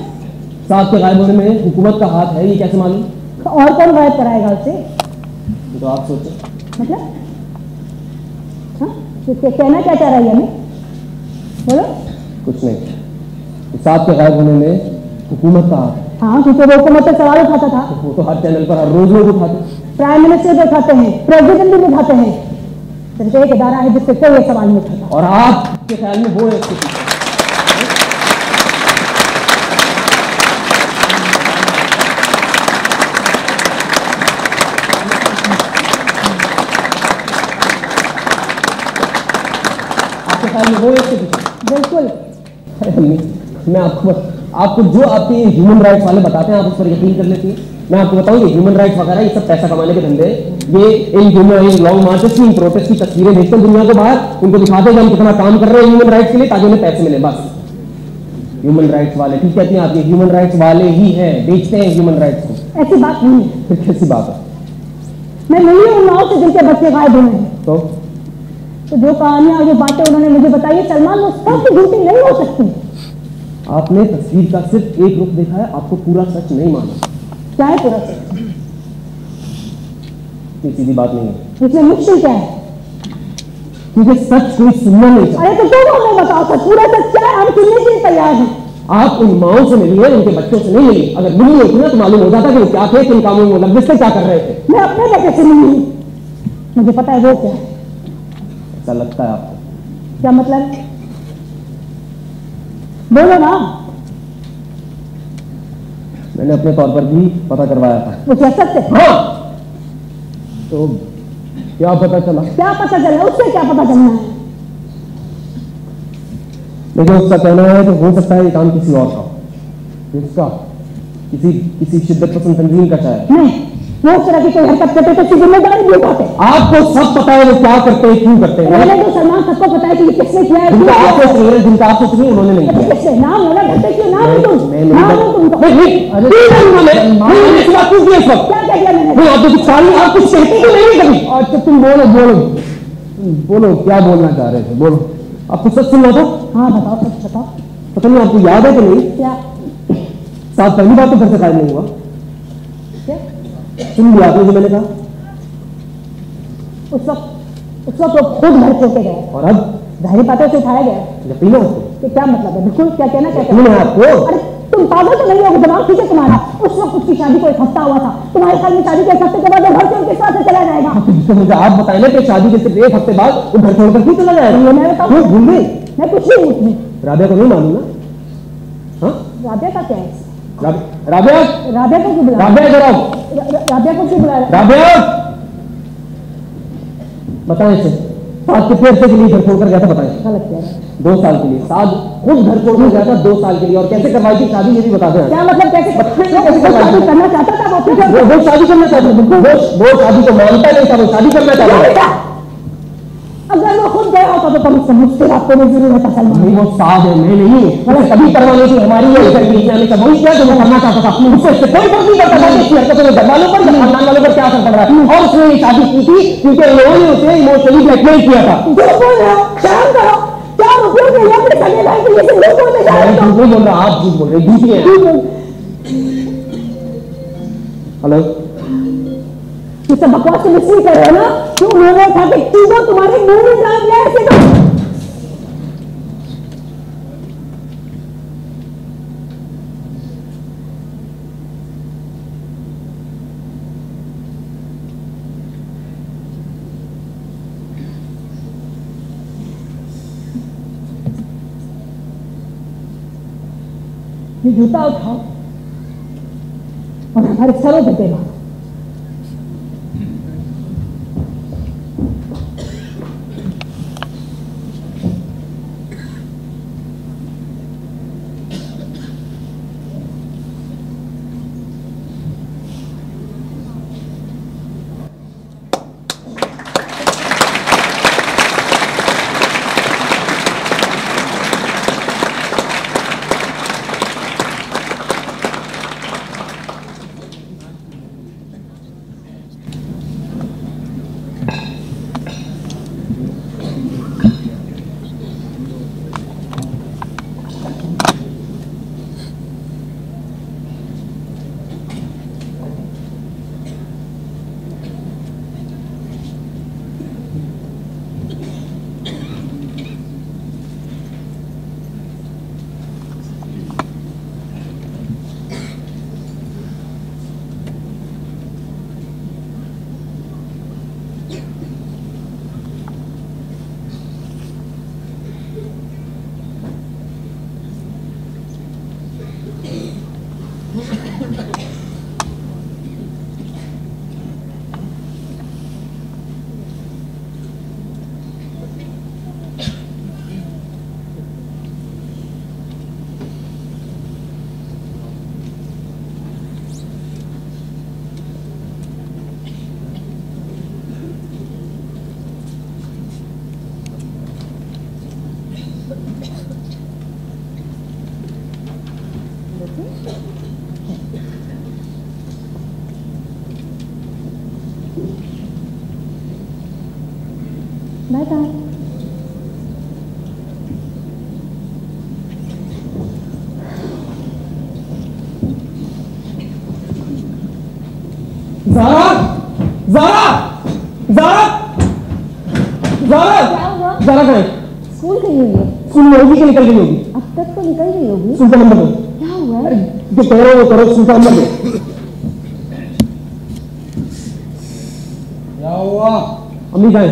साथ के गायब होने में हुकूमत का हाथ है ये कैसे मालूम? और कौन गायब कराएगा उसे? तो आप सोचो। मतलब? हाँ? तो क्या- कहना क्या चाह रही है हमें बोलो। कुछ नहीं। साथ के गायब होने में हुकूमत का हाथ हाँ। क्योंकि वो हुकूमत पे सवाल उठाता था। वो तो हर चैनल पर हर रोज लोग उठाते प्राइम मिनिस्टर भी उठाते हैं प्रेसिडेंट भी उठाते हैं। सिर्फ़ एक इदारा है जिससे कोई सवाल नहीं उठाता। और आपके ख्याल में वो है इसके पीछे आपके ख्याल में वो बिल्कुल मैं आपको आपको जो आपके ह्यूमन राइट्स वाले बताते हैं आप उस पर यकीन कर लेती हैं। मैं आपको बताऊँ ये ह्यूमन राइट्स वगैरह ये सब पैसा कमाने के धंधे ये इन ह्यूमन इन लॉन्ग मार्चेस की इन प्रोटेस्ट की तस्वीरें भेजते हैं दुनिया को बाहर। उनको दिखाते हैं कि हम कितना काम कर रहे हैं ह्यूमन राइट्स के लिए ताकि उन्हें पैसे मिले बस। ह्यूमन राइट्स वाले ठीक कहती हैं आप ये ह्यूमन राइट्स वाले ही हैं बेचते हैं ह्यूमन राइट्स को। ऐसी बात नहीं है। फिर कैसी बात है? मैं मिली हूँ नाव से जिनके बच्चे गायब हुए हैं। तो? तो जो कहानियाँ और जो बातें उन्होंने मुझे बताई सलमान वो सब झूठी नहीं हो सकती। आपने तस्वीर का सिर्फ़ एक रुख देखा है आपको पूरा सच नहीं माना क्या है पूरा सच? ये सीधी बात नहीं है। इसमें मुश्किल क्या है? क्योंकि सच कोई सुनना नहीं अरे तो तुम हमें बताओ सर पूरा सच क्या है? हम सुनने के लिए तैयार हैं। आप उन माओ से मिली है उनके बच्चों से नहीं मिली। अगर मिली होती ना तो मालूम हो जाता कि वो क्या थे किन कामों में लग से क्या कर रहे थे। मैं अपने बेटे से मिली मुझे पता है वो क्या है। ऐसा लगता है आपको? क्या मतलब? बोलो ना। मैंने अपने तौर पर भी पता करवाया था। वो क्या सच है। हाँ तो क्या पता चला? क्या पता चला? उससे क्या पता चलना है लेकिन उसका कहना है कि हो सकता है ये काम किसी और का किसका किसी किसी शिद्दत पसंद तंजीम का शायद नहीं। वो उस तरह की कोई हरकत करते तो उसकी ज़िम्मेदारी नहीं उठाते आपको सब पता है वो क्या करते हैं क्यों करते हैं मैंने तो सलमान सबको पता है कि ये किसने किया है जिनका आपको है। सुनिए जिनका आपको सुनिए उन्होंने नहीं किया किसने नाम क्यों नाम है तुम नहीं नाम है तुमको नहीं नहीं, उन्होंने मैंने बात क्यों किया क्या क्या किया मैंने नहीं आप तो सारी आप कुछ कहते नहीं कभी अच्छा तुम बोलो बोलो बोलो क्या बोलना चाह रहे थे बोलो आपको सच सुनना था हाँ बताओ सच बताओ पता नहीं आपको याद है कि नहीं क्या साहब पहली बार तो घर से गायब नहीं हुआ सुन लिया आपने जो मैंने कहा। उस वक्त उस वक्त वो खुद घर छोड़ के गए और अब ज़ाहिर बातों से उठाया गया। है आपको तो क्या मतलब है? बिल्कुल क्या कहना क्या है कहना? आपको। अरे तुम पागल तो नहीं हो दिमाग ठीक है तुम्हारा। उस वक्त उसकी शादी को एक हफ़्ता हुआ था। तुम्हारे ख्याल में शादी के एक हफ़्ते के बाद वो घर छोड़ के साथ चला जाएगा। तो मुझे आप बताए ना कि शादी के सिर्फ़ एक हफ़्ते बाद वो घर छोड़कर क्यों चला जाएगा? ये मैं बताऊँ? क्यों भूल गई मैं कुछ नहीं पूछनी। राबिया को नहीं ना? हाँ? राबिया का क्या है? राबिया? राबिया को क्यों बुला राबिया इधर आओ। रा- रा- राबिया को क्यों बुला राबिया! बताएँ इसे। सात कितने अरसे के लिए घर छोड़कर गया था बताएँ। दो साल के लिए। सात खुद घर छोड़कर गया था दो साल के लिए। और कैसे करवाई थी? शादी ये भी बता दें। क्या मतलब कैसे शादी करना चाहता था वो शादी करना चाहता था। वो शादी को मानता नहीं था वो शादी करना चाहता था? अगर वो खुद गया होता तो तुम समझते आपको नहीं ज़रूरत था सलमान। नहीं वो साध है मैं नहीं। मतलब कभी करवाने की हमारी ये इधर में आने का वही क्या जो वो करना चाहता था। उससे उससे कोई फ़र्क नहीं पड़ता था कि इसकी हरकतों में घर वालों पर या खानदान वालों पर क्या असर पड़ रहा है। और उसने ये शादी की थी क्योंकि उन्होंने उसे इमोशनली ब्लैकमेल किया था। जो बोल रहे। हो शर्म करो क्या रुपयों के लिए अपने सगे भाई के लिए से लोग बोलते जा रहे। हो झूठ बोल रहा आप झूठ बोल रहे हैं झूठी हैं। हेलो? ये बकवास तुम इसलिए कर रहे ना? कि उन्होंने उठा के चीज़ों तुम्हारे मुँह में डाल दिया ऐसे तो जूता उठाओ और हमारे सरों पर दे बाय बाय जारा जारा जारा जारा जारा कहाँ है स्कूल गई हुई स्कूल में होगी कि निकल गई होगी? अब तक तो निकल गई होगी। सूटा नंबर दो। अरे जो कह रहे हो वो करो सूटा नंबर क्या हुआ? अम्मी कहाँ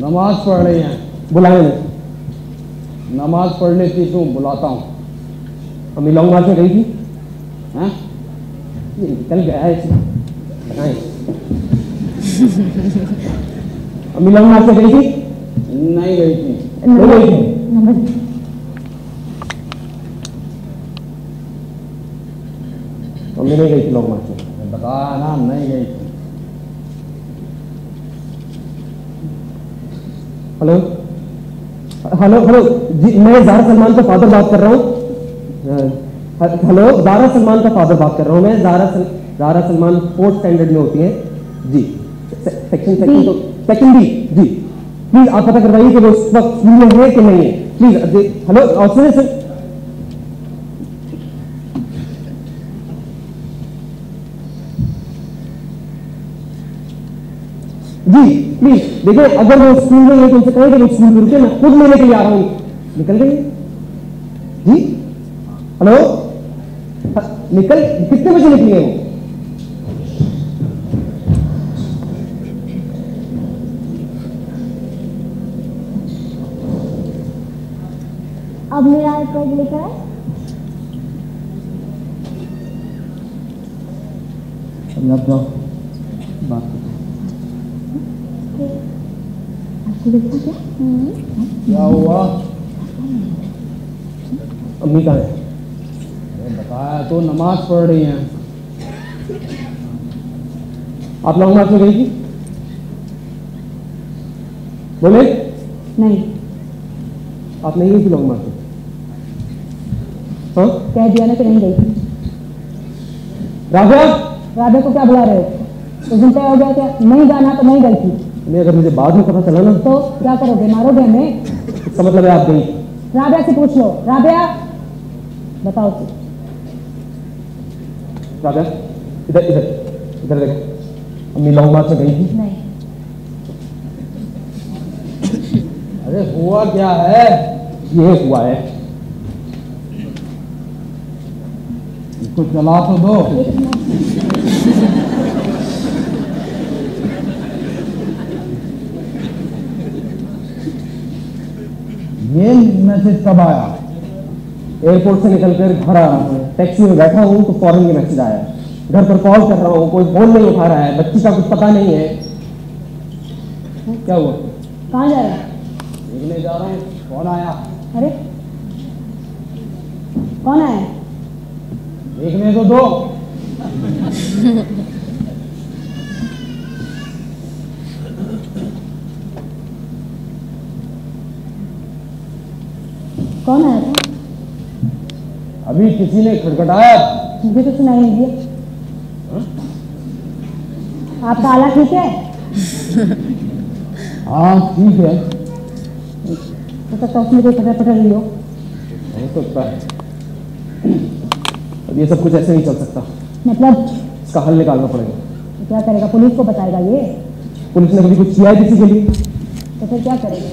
नमाज़ पढ़ रही हैं। बुलाए नहीं नमाज़ पढ़ने की तू बुलाता हूँ। अम्मी लॉन्ग मार्च में गई थी। हैं? ये निकल गया है इसमें। बताएँ अम्मी लॉन्ग मार्च में गई थी। नहीं गई थी। नहीं गई थी। नंबर अम्मी नहीं गई थी लॉन्ग मार्च में मैंने बताया ना नहीं गई थी हेलो? Hello hello. जी मैं जारा सलमान का फादर बात कर रहा हूँ। हेलो जारा सलमान का फादर बात कर रहा हूँ मैं। जारा सल, जारा सलमान फोर्थ स्टैंडर्ड में होती है। जी। सेक्शन सेक्शन तो सेक्शन बी जी। प्लीज़ आप पता करवाइए कि वो उस वक्त स्कूल में है कि नहीं है। प्लीज़ हेलो और सुनिए सर जी प्लीज़ देखिए अगर वो स्कूल में है तो उनसे कहें कि वो स्कूल में रुके मैं खुद लेने के लिए आ रहा हूँ। निकल गई जी? हेलो? निकल कितने बजे निकली है वो? अब मेरा आईपैड लेकर आए अब जाओ बात। आपको क्या क्या हुआ अम्मी कहाँ है। बताया तो नमाज़ पढ़ रही हैं। आप लॉन्ग मार्च में गई थी बोले? नहीं। आप नहीं गई थी लॉन्ग मार्च में हाँ? कह दिया ना कि नहीं गई थी। राधा राधा को क्या बुला रहे हो? उस दिन तय हो गया क्या नहीं जाना तो नहीं गई थी। नहीं अगर मुझे बाद में पता चला ना तो क्या करोगे? मारोगे हमें? इसका मतलब है आप गई। राबिया से पूछ लो। राबिया बताओ। तू राजा इधर इधर इधर देखो। अम्मी लॉन्ग मार्च में गई थी। नहीं। अरे हुआ क्या है? ये हुआ है। इसको चला तो दो। ये मैसेज कब आया? एयरपोर्ट से निकलकर घर आ रहा हूँ। टैक्सी में बैठा हूँ तो फॉरन ये मैसेज आया। घर पर कॉल कर रहा हूँ कोई फ़ोन नहीं उठा रहा है। बच्ची का कुछ पता नहीं है। क्या हुआ? कहाँ जा रहा है? देखने जा रहा हूँ। कौन आया? अरे कौन आया? देखने तो दो। कौन आया था? अभी किसी ने खटखटाया? मुझे तो सुनाई नहीं दिया। आपका आला ठीक है? हाँ ठीक है। हो सकता है उसमें कोई पटर पटर लियो हो। सकता है। अब ये सब कुछ ऐसे नहीं चल सकता। मतलब? इसका हल निकालना पड़ेगा। तो क्या करेगा? पुलिस को बताएगा ये? पुलिस ने कभी कुछ किया है किसी के लिए? तो फिर क्या करेगा?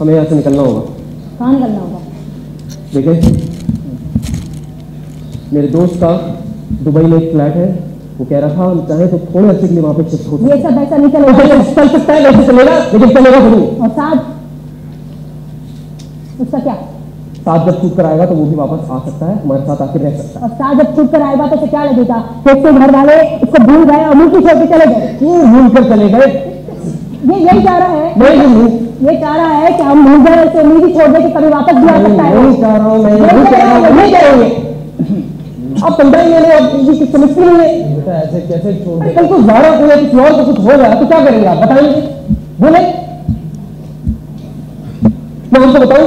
हमें यहाँ से निकलना होगा। कहाँ निकलना होगा। देखिए मेरे दोस्त का दुबई में एक फ्लैट है। वो कह रहा था हम चाहे तो थोड़े अर्से के लिए वहाँ पे शिफ्ट हो। ये सब ऐसा नहीं चलेगा। सकते चल सकता है वैसे चलेगा लेकिन चलेगा ज़रूर। और साथ? उसका क्या? साथ जब छूट कर आएगा तो वो भी वापस आ सकता है हमारे साथ आके रह सकता है। और साथ जब छूट कर आएगा तो उसे क्या लगेगा? कि उसके घर वाले इसको भूल गए और मुँह की छोड़ के चले गए। क्यों भूल कर चले गए। ये यही चाह रहा है। ये कह रहा है कि हम भूल गए उसे उम्मीद छोड़ दे कि कभी वापस भी आ सकता है। नहीं चाह रहा हूँ मैं नहीं कह रहा हूँ नहीं कह अब पंद्रह महीने अब ये समझते नहीं है। ऐसे कैसे छोड़ दे? कल को ज़्यादा कोई किसी और को कुछ हो गया तो क्या करेंगे आप? बताएँगे बोले। मैं उनको बताऊँ?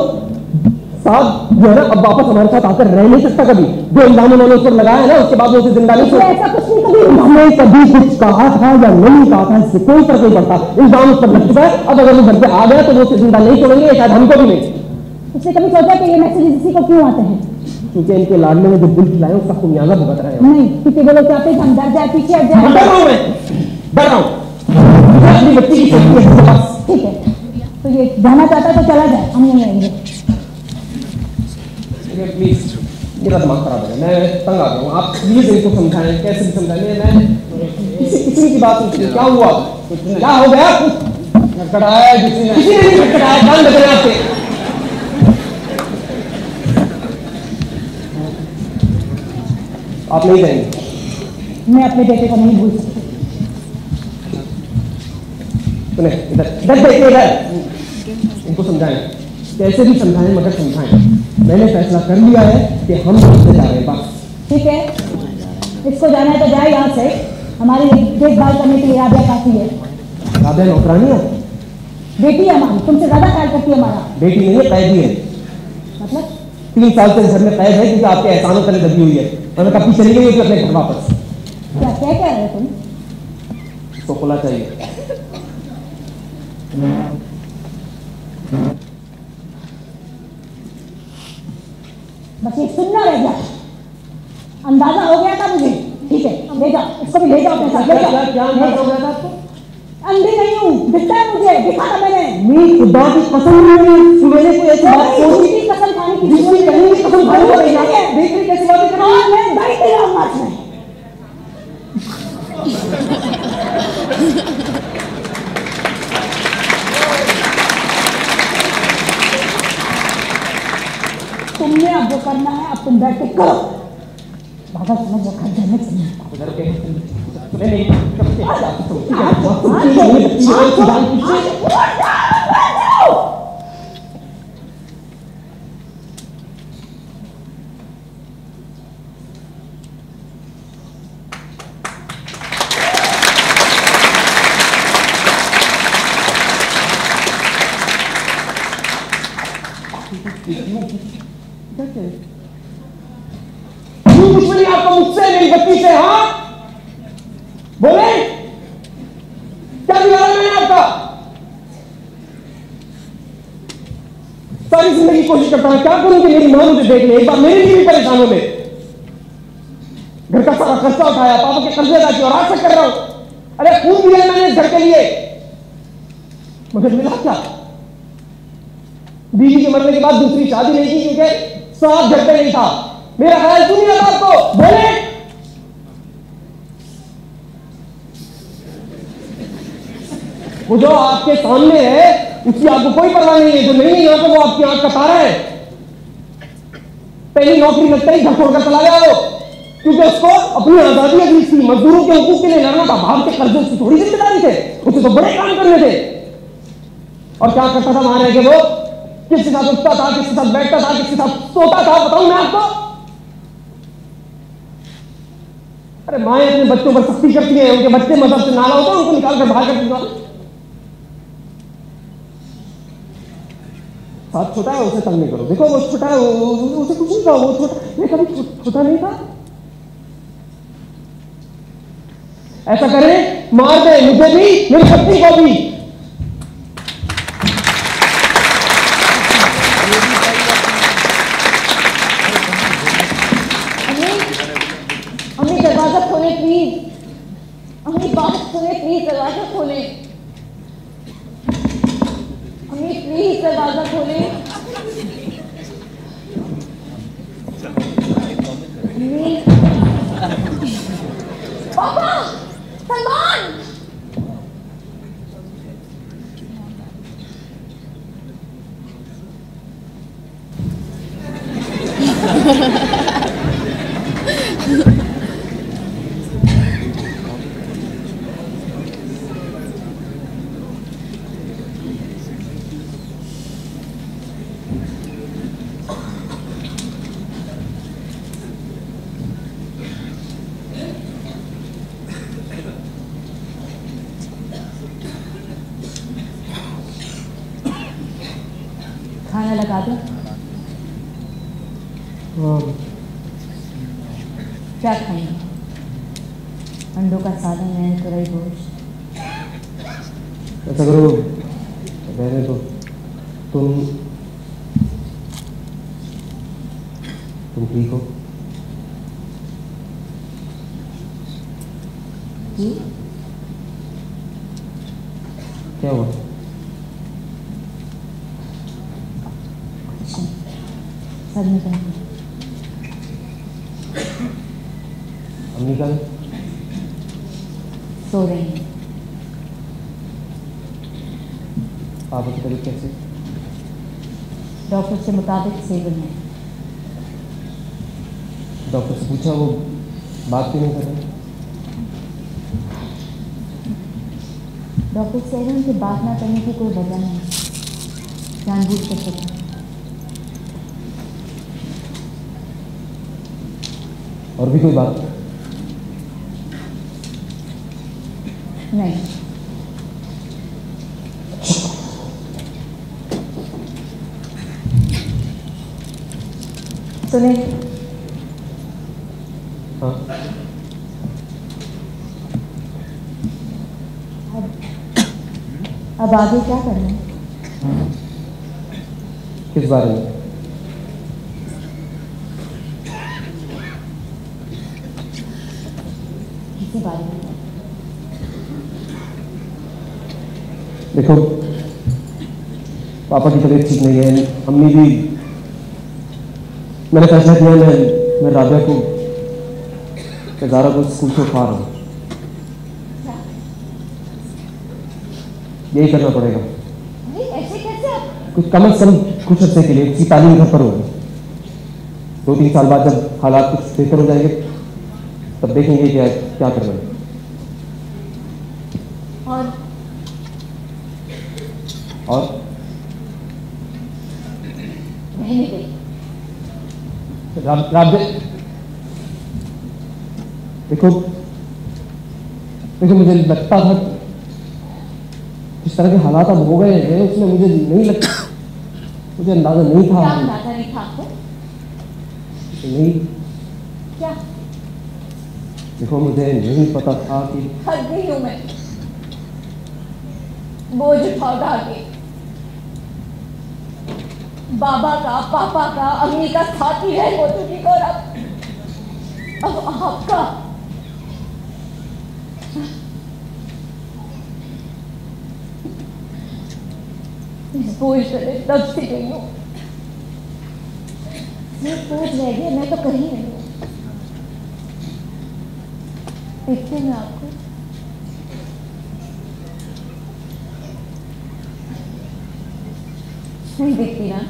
साहब जो है ना अब वापस हमारे साथ आकर रह नहीं सकता कभी। जो इल्ज़ाम उन्होंने उस पर लगाया ना उसके बाद वो उसे ज़िंदा नहीं ऐसा कुछ नहीं कभी हमने कभी कुछ कहा था या नहीं कहा था इससे कोई फ़र्क नहीं पड़ता। इल्ज़ाम उस पर लग चुका है। अब अगर वो घर पे आ गया तो वो उसे ज़िंदा नहीं छोड़ेंगे शायद हमको भी नहीं। उसने कभी सोचा कि ये मैसेज इसी को क्यों आते हैं? क्योंकि इनके लाडले में जो दिल खिलाए उसका खुमियाजा भुगत रहे हैं। नहीं क्योंकि वो लोग चाहते हैं हम डर जाए पीछे हट डर जाए रहा हूँ मैं। डर रहा हूँ। अपनी बच्ची की सेफ्टी इसके पास ठीक है। तो ये जाना चाहता है तो चला जाए। हम नहीं आएँगे। प्लीज़ मेरा दिमाग खराब है मैं तंग आ गया हूँ आप प्लीज़ इनको समझाएँ कैसे भी समझाएँ मैं किसी किसी की बात नहीं क्या हुआ क्या हो गया किसी ने किसी ने कान बज आपके आप नहीं जाएँगे मैं अपने बेटे को नहीं भूल सकती इधर इधर इधर इनको समझाएँ कैसे भी समझाएँ मगर समझाएँ मैंने फैसला कर लिया है कि हम जा रहे हैं बस ठीक है? इसको जाना है तो जाए यहाँ से। हमारी देखभाल करने के लिए राबिया काफ़ी है। राबिया नौकरानी है बेटी है हमारी। तुमसे ज़्यादा ख्याल करती है हमारा। बेटी नहीं है कैदी है। मतलब? तीन साल से घर में कैद है क्योंकि आपके एहसानों तले दबी हुई है। और मैं कभी चली गई होगी अपने घर वापस। क्या क्या कह रहे हो तुम? इसको खुला चाहिए। बस ये सुनना रह गया। अंदाज़ा हो गया था मुझे। ठीक है ले जाओ इसको भी ले जाओ अपने साथ ले जाओ। क्या अंदाज हो गया था आपको? अंधी नहीं हूँ दिखता है मुझे दिखा था मैंने। नहीं खुदा की कसम नहीं मैंने कोई ऐसी बात सोची झूठी कसम खाने की जिसकी कहीं भी कसम खाई हो रही है देख रही कैसी बातें कर रही हाँ, मैं रहा हूँ नाच में। तुमने अब जो करना है अब तुम बैठ के करो बाबा समझ रखा जाने नहीं नहीं नहीं कब से आ जा तुम ठीक है बहुत कुछ नहीं है बच्ची है खुदा की कसम। क्यों दुश्मनी आपको मुझसे मेरी बच्ची से हाँ बोले क्या बिगाड़ा मैंने आपका सारी ज़िंदगी कोशिश करता हूँ क्या करूँ कि माँ मुझे देख ले, एक बार मेरे लिए भी परेशान हो ले घर का सारा खर्चा उठाया, पापा के कर्जे अदा किए और आज तक कर रहा हूँ, अरे खून दिया मैंने घर के लिए। मगर मिला क्या? बीवी के मरने के बाद दूसरी शादी नहीं की, क्योंकि साथ घर पे नहीं था। मेरा ख्याल क्यों नहीं आता आपको बोले। वो जो आपके सामने है, उसकी आपको कोई परवाह नहीं है, जो नहीं है यहाँ पे, वो आपकी आँख का तारा है। पहली नौकरी लगता ही घर छोड़कर चला गया वो क्योंकि उसको अपनी आज़ादी अगली थी मजदूरों के हुकूक के लिए लड़ना था बाप के कर्जे उसकी थोड़ी ज़िम्मेदारी थे, उसे तो बड़े काम करने थे। और क्या करता था वहाँ रह के वो किसके साथ उठता था, किसके साथ बैठता था, किसके साथ सोता था, बताऊ मैं आपको? अरे माए अपने बच्चों पर सख्ती करती है, उनके बच्चे मदद से नाला होता है, उनको निकाल कर बाहर कर देती है साथ छोटा है, उसे तंग नहीं करो। देखो, वो छोटा है उसे कुछ नहीं कहा वो छोटा, ये कभी छोटा नहीं था। ऐसा करें, मार दे, मुझे भी, मेरी पत्नी को भी। अम्मी दरवाज़ा खोले प्लीज़ अम्मी बात खोले प्लीज़ दरवाज़ा खोले अम्मी प्लीज़ दरवाज़ा खोले। पापा सलमान खाना लगा दो क्या खाएँगे अंडों का सालन है तुरई गोश्त ऐसा करो रहने तो तुम हो जी क्या हुआ सर में दर्द। अम्मी सो रही हैं पापा की तबीयत कैसे डॉक्टर के मुताबिक सेवन है पूछा वो बात क्यों नहीं कर रहे? डॉक्टर सेवन की बात ना करने की कोई वजह नहीं। जानबूझ कर सकता और भी कोई बात? नहीं। सुने हाँ अब आगे क्या करना है किस बारे में? इसी बारे में? देखो पापा की तबीयत ठीक नहीं है अम्मी भी मैंने फैसला किया मैं मैं राबिया को ज़ारा को स्कूल से उठा रहा हूँ। यही करना पड़ेगा। ऐसे कैसे कुछ कम अज कम कुछ अर्से के लिए उसकी तालीम घर पर होगी दो तीन साल बाद जब हालात कुछ बेहतर हो जाएँगे तब देखेंगे क्या क्या करना है। और? और? राब देखो देखो मुझे लगता था जिस तरह के हालात अब हो गए हैं उसमें मुझे नहीं लगता। मुझे अंदाज़ा नहीं था। क्या अंदाज़ा नहीं था आपको? नहीं। क्या? देखो मुझे नहीं पता था कि थक गई हूँ मैं। बोझ उठा उठा के बाबा का पापा का अम्मी का साथी है वो को और अब अब आपका। इस बोझ तब से गई हूँ। मैं बोझ रह गया मैं तो कहीं नहीं हूँ। देखते मैं आपको। नहीं दिखती ना?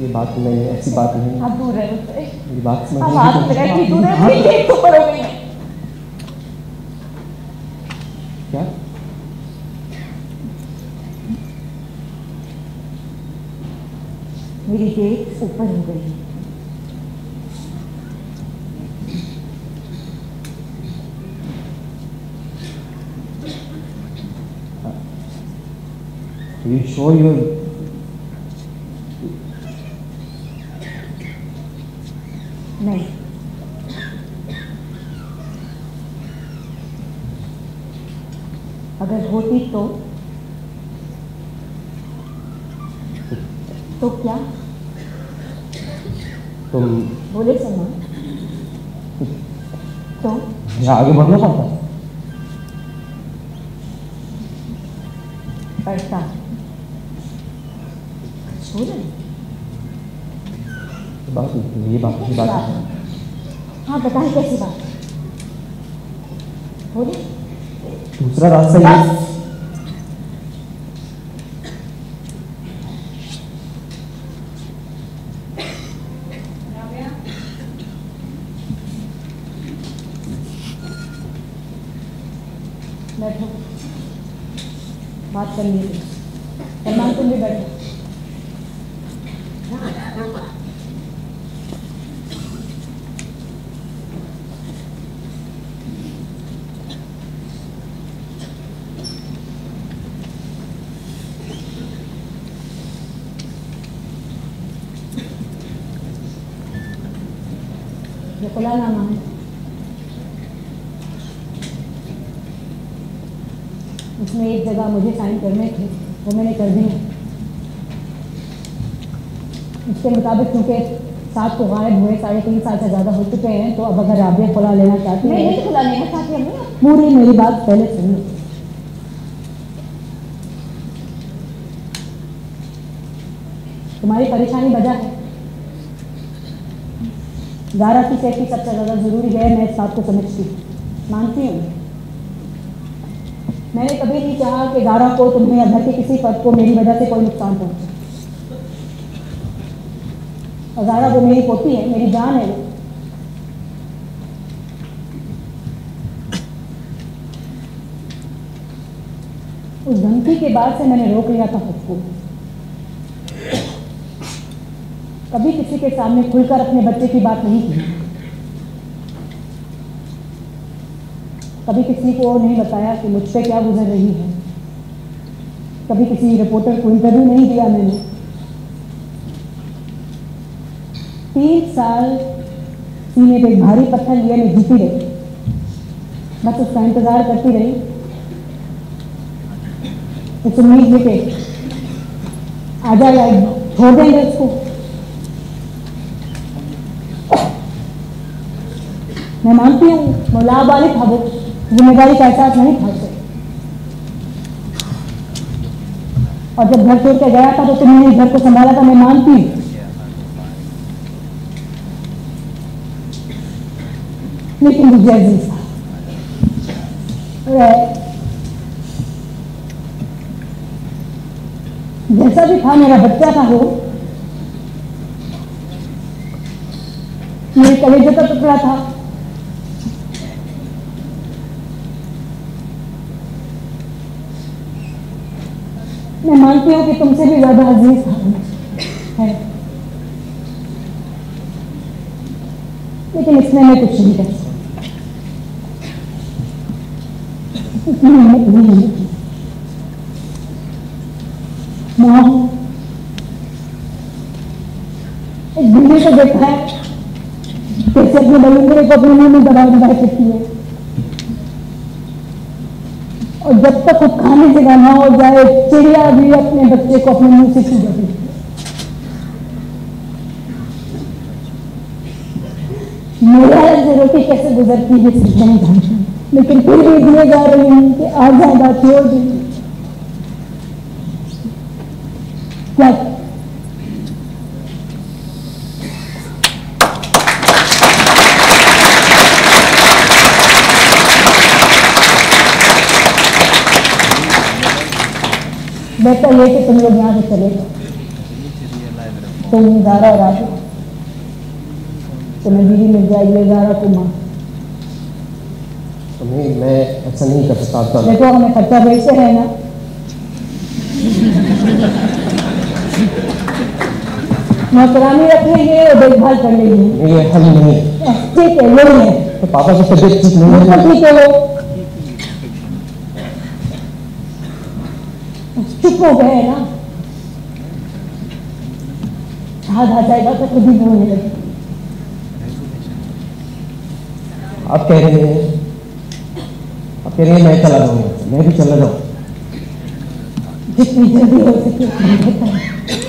ये बात नहीं ऐसी बात नहीं आप दूर रहे ये बात समझ आप दूर रहे। हो। मेरी देख ऊपर हो गई है you sure you're नहीं अगर होती तो तो क्या तुम बोले सलमान तो यहाँ आगे बढ़ना लो पढ़ता रहे बात ये बात ये बात हाँ बताए कैसी बात? दूसरा रास्ता ये बस बैठो बात कर लीजिए सलमान तुम भी बैठो ये खुलानामा है उसमें एक जगह मुझे साइन करने थे वो मैंने कर दिए उसके मुताबिक क्योंकि सात को गायब हुए साढ़े तीन साल से ज़्यादा हो चुके हैं तो अब अगर राबिया खुला लेना चाहती है नहीं खुला लेना चाहती है पूरी मेरी बात पहले सुन लो। तुम्हारी परेशानी वजह है। जारा की सेफ्टी सबसे ज़्यादा ज़रूरी है मैं इस बात को समझती मानती हूँ। चाहा कि जारा को तुम्हें या घर के किसी फर्द को मेरी वजह से कोई नुकसान पहुँचे। और जारा वो मेरी पोती है, मेरी जान है, उस धमकी के बाद से मैंने रोक लिया था खुद को। कभी किसी के सामने खुलकर अपने बच्चे की बात नहीं की। कभी किसी को नहीं बताया कि मुझ पे क्या गुजर रही है। कभी किसी रिपोर्टर को इंटरव्यू नहीं दिया मैंने। तीन साल सीने पे भारी पत्थर लिए मैं जीती रही बस उसका इंतज़ार करती रही। इस उम्मीद में के आ जाएगा छोड़ देंगे उसको। मैं मानती हूँ, वो लाबालिग था वो। ज़िम्मेदारी का एहसास नहीं था उसे। और जब घर छोड़ के गया था तो तुमने घर को संभाला था, मैं मानती लेकिन था। वह जैसा भी था, मेरा बच्चा था वो। मेरे कलेजे का टुकड़ा था। मैं मानती हूँ कि तुमसे भी ज़्यादा अज़ीज़ है। लेकिन इसमें मैं कुछ नहीं कर सकती। हूँ को देखा है कैसे अपने बलूंगरे को अपने मुँह में दबाए दबाए करती है। और जब तक वो खाने से ना हो जाए, चिड़िया भी अपने बच्चे को अपने मुँह से छू जाती मेरा रोटी कैसे गुजरती है सिर्फ़ नहीं जानती लेकिन फिर भी दिए जा रही हूँ कि आ जाएगा छोड़ दी क्या बेहतर ये कि तुम लोग यहाँ से चले तुम और राजू। तुम्हें दीदी मिल जाएगी जारा को माँ। तो नहीं मैं ऐसा नहीं कर सकता। देखो हमें खर्चा भेजते हैं ना। नौकरानी रख लेंगे और देखभाल कर लेंगे। ये हल नहीं है। ठीक है यही है। तो पापा की तबीयत ठीक नहीं है। ठीक है वो चुप हो गए ना? हाथ आ जाएगा तो खुद ही बोलने लगे आप कह रहे हैं आप कह रहे हैं मैं चला जाऊँगा। मैं भी चला जाऊँ। जितनी जल्दी हो सके है